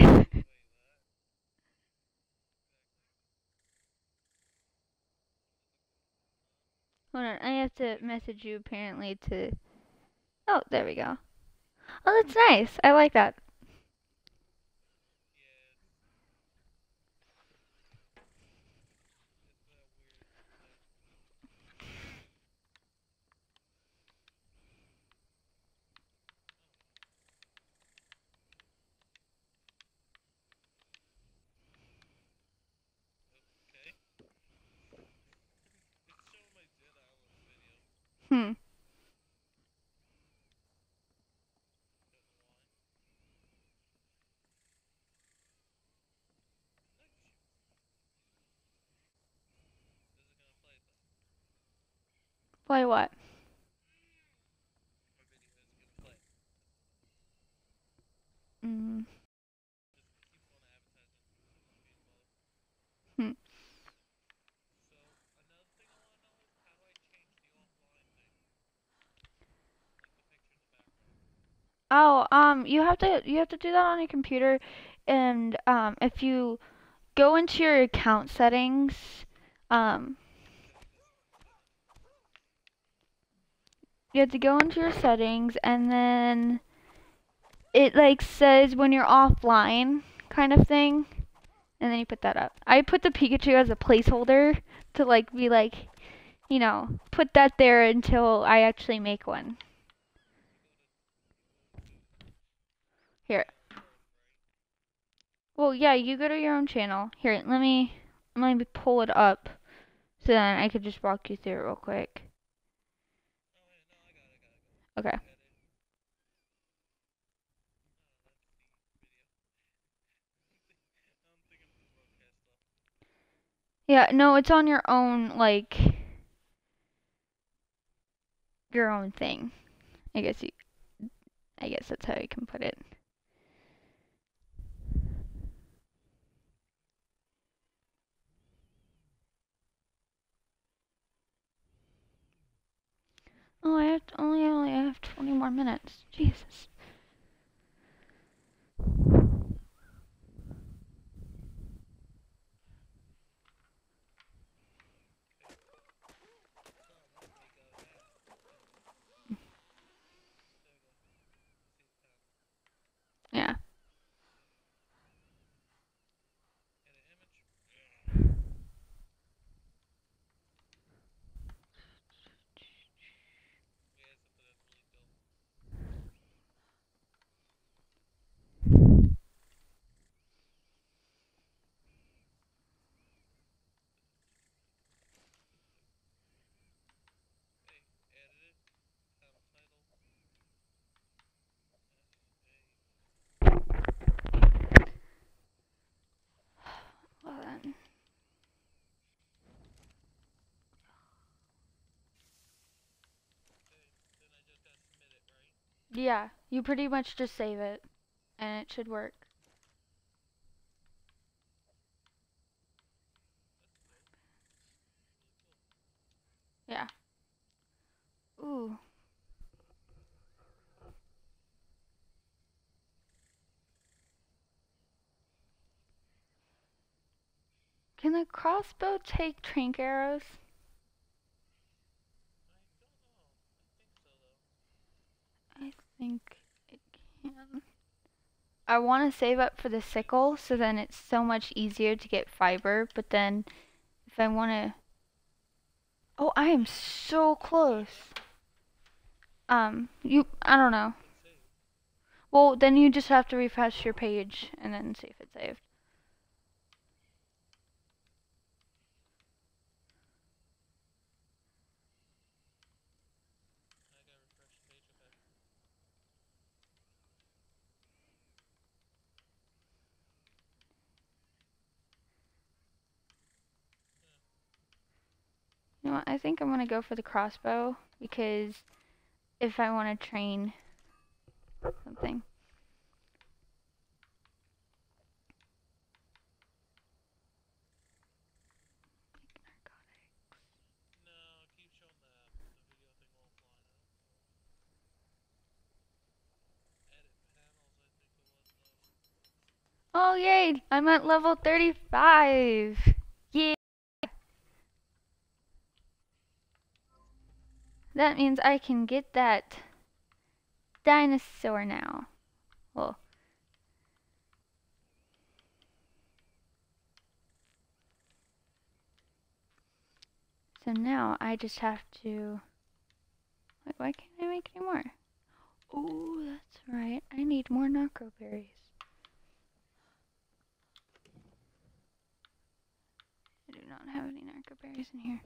Hold on, I have to message you apparently to Oh, there we go. Oh, that's nice. I like that. Hmm. Play what? Mm. Hmm. Oh, um, you have to you have to do that on your computer, and um, if you go into your account settings, um, you have to go into your settings, and then it like says when you're offline, kind of thing, and then you put that up. I put the Pikachu as a placeholder to like be like, you know, put that there until I actually make one. Here. Well, yeah, you go to your own channel. Here, let me let me pull it up So then I could just walk you through it real quick. Okay. Yeah, no, it's on your own, like, your own thing. I guess you, I guess that's how you can put it. Oh, I have to, only only have 20 more minutes. Jesus. Yeah. Well then. Yeah, you pretty much just save it and it should work. Yeah. Ooh. Can the crossbow take trank arrows? I think it can. I want to save up for the sickle so then it's so much easier to get fiber, but then if I want to Oh, I am so close. Um, you I don't know. Well, then you just have to refresh your page and then see if it's saved. Know what? I think I'm gonna go for the crossbow because if I want to train something. Oh yay! I'm at level 35. Yeah. That means I can get that dinosaur now. Well, so now I just have to. Wait, why can't I make any more? Oh, that's right. I need more narco berries. I do not have any narco berries in here.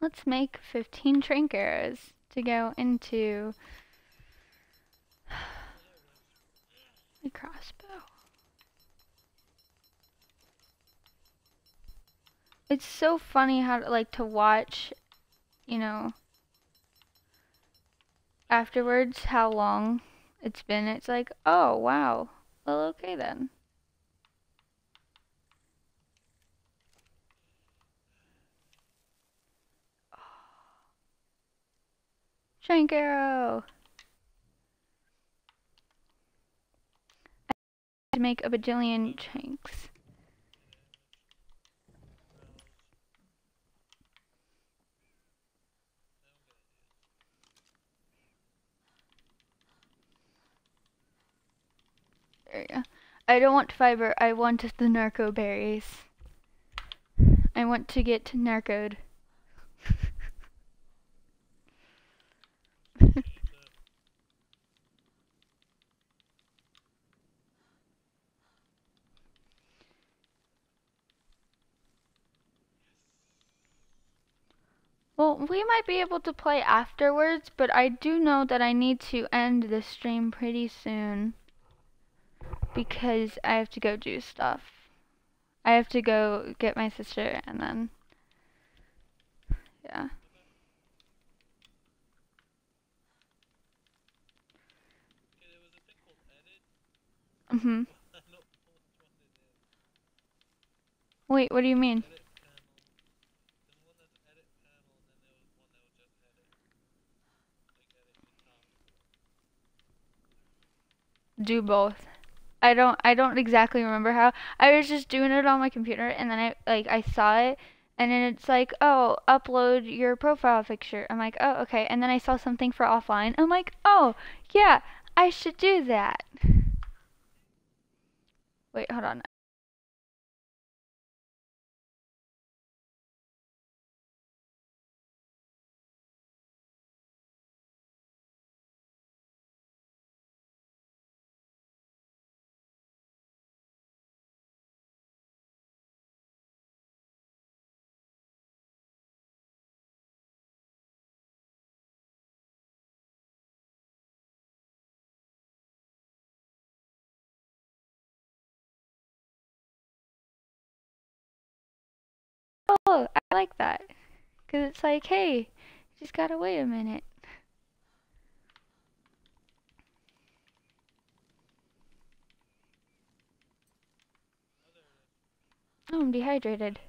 Let's make 15 trank arrows to go into the crossbow. It's so funny how to like to watch, you know, afterwards how long it's been. It's like, oh wow. Well, okay then. Trank arrow. I to make a bajillion tranks. There you go. I don't want fiber, I want the narco berries. I want to get narcoed. Well, we might be able to play afterwards, but I do know that I need to end the stream pretty soon. Because I have to go do stuff. I have to go get my sister and then... Yeah. Mm-hmm. Wait, what do you mean? Do both. I don't I don't exactly remember how. I was just doing it on my computer and then I like I saw it and then it's like, "Oh, upload your profile picture." I'm like, "Oh, okay." And then I saw something for offline. I'm like, "Oh, yeah, I should do that." Wait, hold on. I like that. Because it's like, hey, just gotta wait a minute. Oh, I'm dehydrated.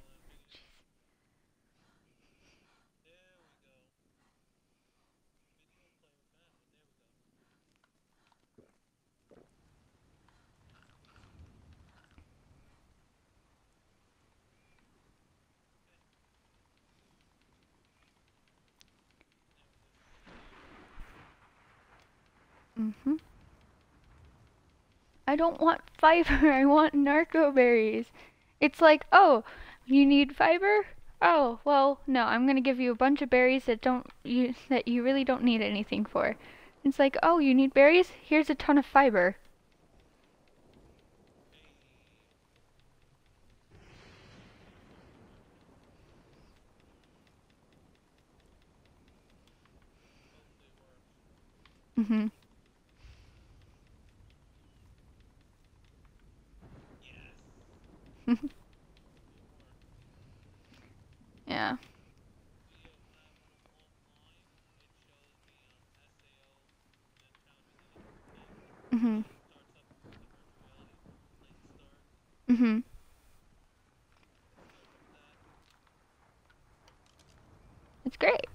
Mm-hmm. I don't want fiber, I want narco berries. It's like, oh, you need fiber? Oh, well, no, I'm gonna give you a bunch of berries that don't you that you really don't need anything for. It's like, oh, you need berries? Here's a ton of fiber. Mm-hmm. yeah. Mhm. Mhm. It's great.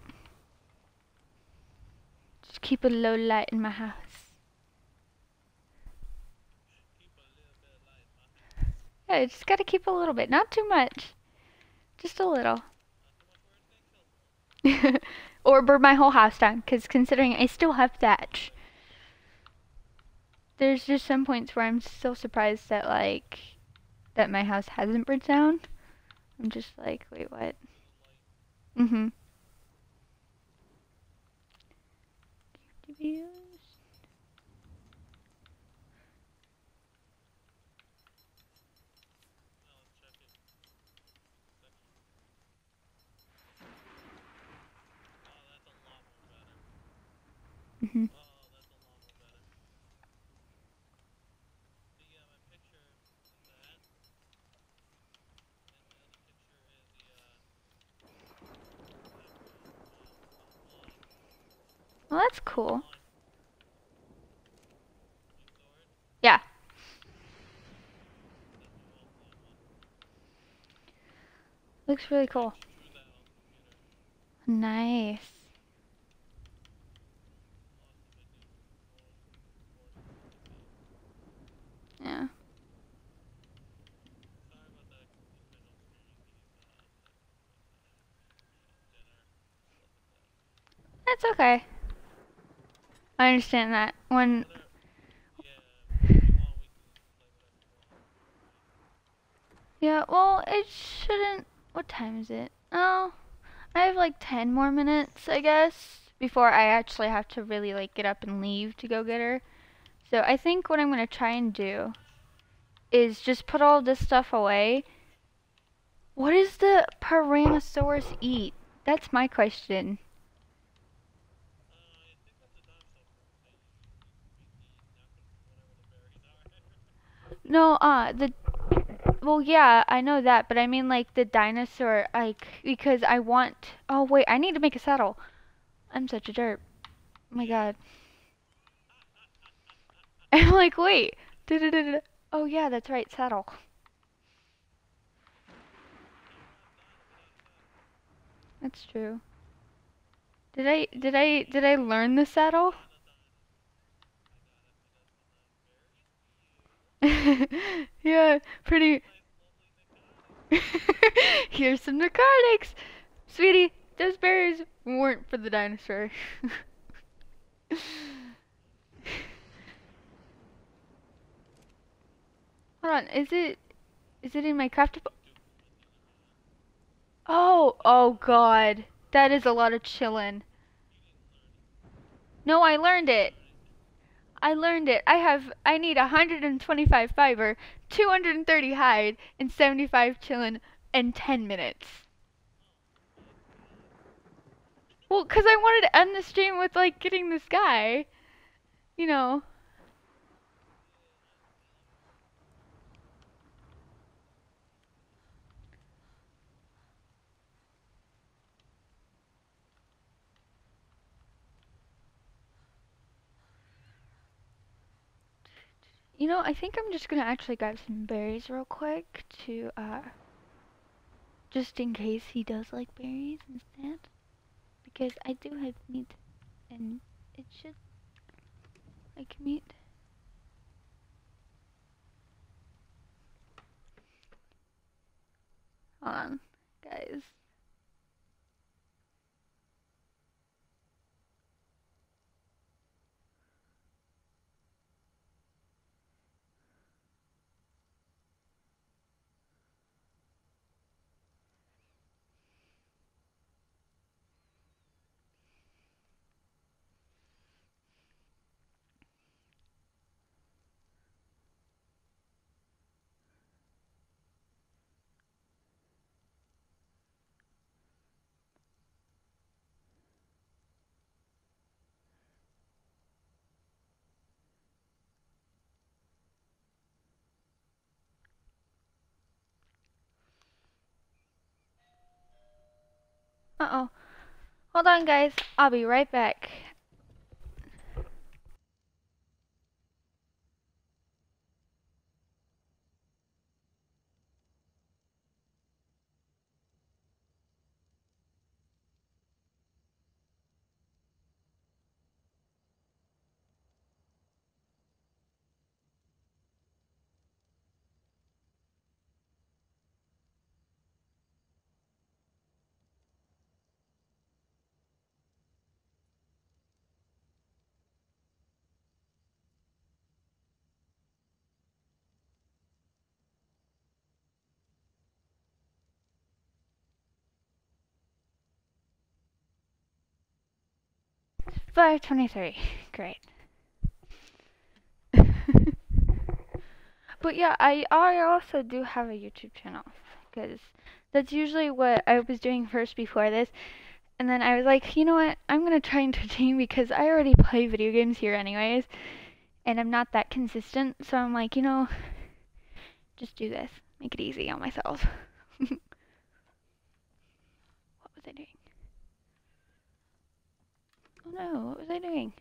Just keep a low light in my house. Yeah, you just gotta keep a little bit, not too much. Just a little. or burn my whole house down, because considering I still have thatch. There's just some points where I'm still surprised that, like, that my house hasn't burned down. I'm just like, wait, what? Mm-hmm. Mm-hmm. Well, that's cool. Yeah. Looks really cool. Nice. Yeah. That's okay. I understand that. When Yeah, well, it shouldn't what time is it? Oh, I have like 10 more minutes, I guess, before I actually have to really like get up and leave to go get her. So I think what I'm going to try and do is just put all this stuff away. What does the Tyrannosaurus eat? That's my question. No, uh, the well, yeah, I know that, but I mean like the dinosaur, like because I want. Oh wait, I need to make a saddle. I'm such a derp. Oh my god. I'm like, wait. Oh yeah, that's right, saddle. That's true. Did I did I did I learn the saddle? yeah, pretty. Here's some narcotics. Sweetie, those berries weren't for the dinosaur. Hold on, is it is it in my craftable? Oh, oh god. That is a lot of chitin. No, I learned it. I learned it. I have I need 125 fiber, 230 hide, and 75 chitin in 10 minutes. Well, cuz I wanted to end the stream with like getting this guy. You know. You know, I think I'm just gonna actually grab some berries real quick to, uh, just in case he does like berries instead. Because I do have meat, and it should like meat. Hold on, guys. Uh-oh. Hold on, guys. I'll be right back. Five twenty-three. Great. but yeah, I I also do have a YouTube channel because that's usually what I was doing first before this. And then I was like, you know what? I'm gonna try and entertain because I already play video games here anyways, and I'm not that consistent. So I'm like, you know, just do this, make it easy on myself. what was I doing? Oh no, what was I doing?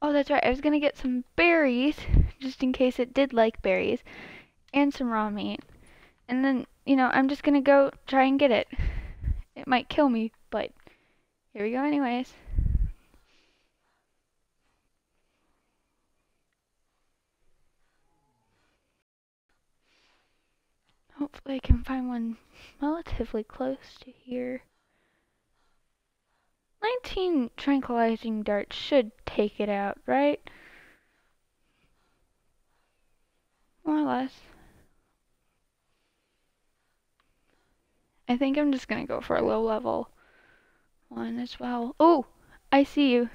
Oh, that's right. I was gonna get some berries, just in case it did like berries, and some raw meat. And then, you know, I'm just gonna go try and get it. It might kill me, but here we go anyways. Hopefully I can find one relatively close to here. 19 tranquilizing darts should take it out, right? More or less. I think I'm just gonna go for a low level one as well. Oh, I see you.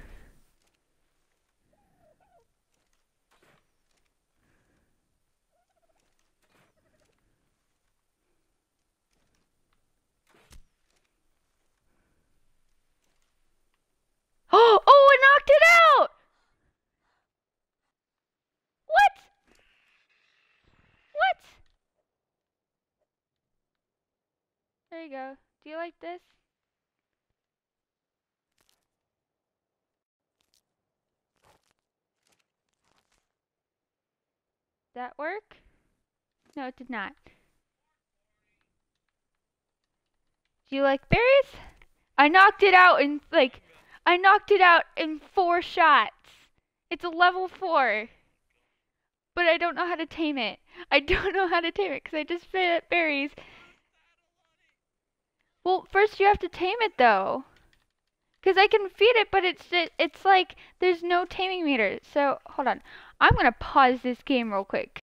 Oh, oh, it knocked it out! What? What? There you go. Do you like this? That work? No, it did not. Do you like berries? I knocked it out in like I knocked it out in four shots. It's a level four. But I don't know how to tame it. I don't know how to tame it because I just fed it berries. Well, first you have to tame it though. Because I can feed it, but it's it's like there's no taming meter. So hold on. I'm gonna pause this game real quick.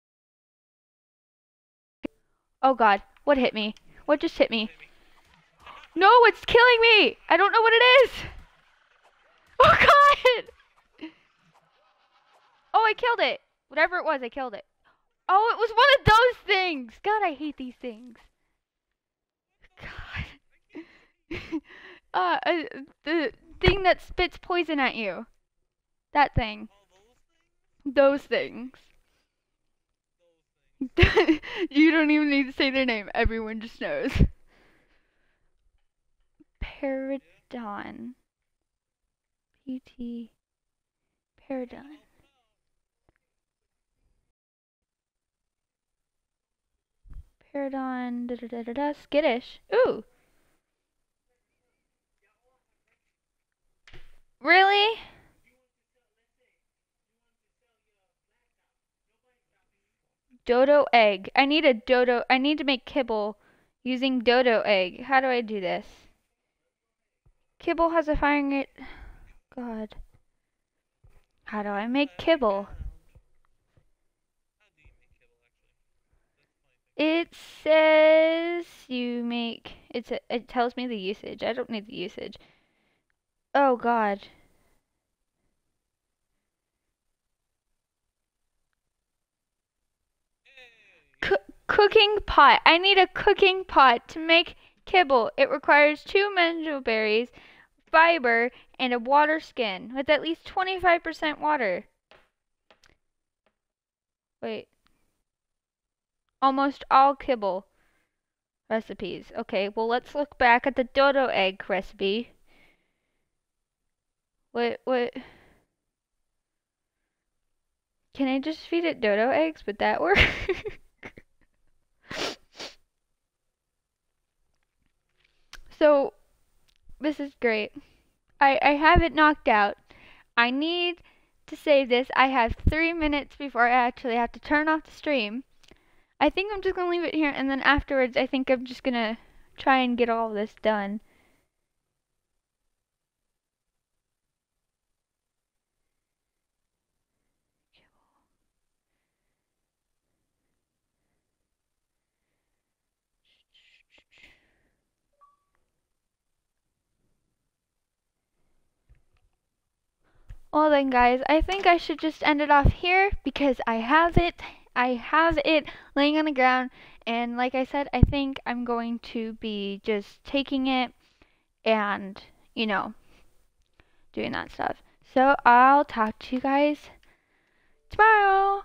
Oh god, what hit me? What just hit me? No, it's killing me! I don't know what it is! Oh god! Oh, I killed it! Whatever it was, I killed it. Oh, it was one of those things! God, I hate these things. God. uh, uh, the thing that spits poison at you. That thing. Those things. you don't even need to say their name. Everyone just knows. Paradon. PT. Paradon. Da da da da da. Skittish. Ooh. Really? Dodo egg. I need a dodo. I need to make kibble using dodo egg. How do I do this? Kibble has a firing rate. God. How do I make kibble? It says you make. It's a, it tells me the usage. I don't need the usage. Oh God. cooking pot. I need a cooking pot to make kibble. It requires two mejoberries, fiber, and a water skin with at least 25% water. Wait. Almost all kibble recipes. Okay, well let's look back at the dodo egg recipe. What, what? Can I just feed it dodo eggs? Would that work? So, this is great. I, I have it knocked out. I need to save this. I have three minutes before I actually have to turn off the stream. I think I'm just to leave it here, and then afterwards, I think I'm just to try and get all this done. Well then guys, I think I should just end it off here because I have it. I have it laying on the ground and like I said, I think I'm going to be just taking it and, you know, doing that stuff. So I'll talk to you guys tomorrow.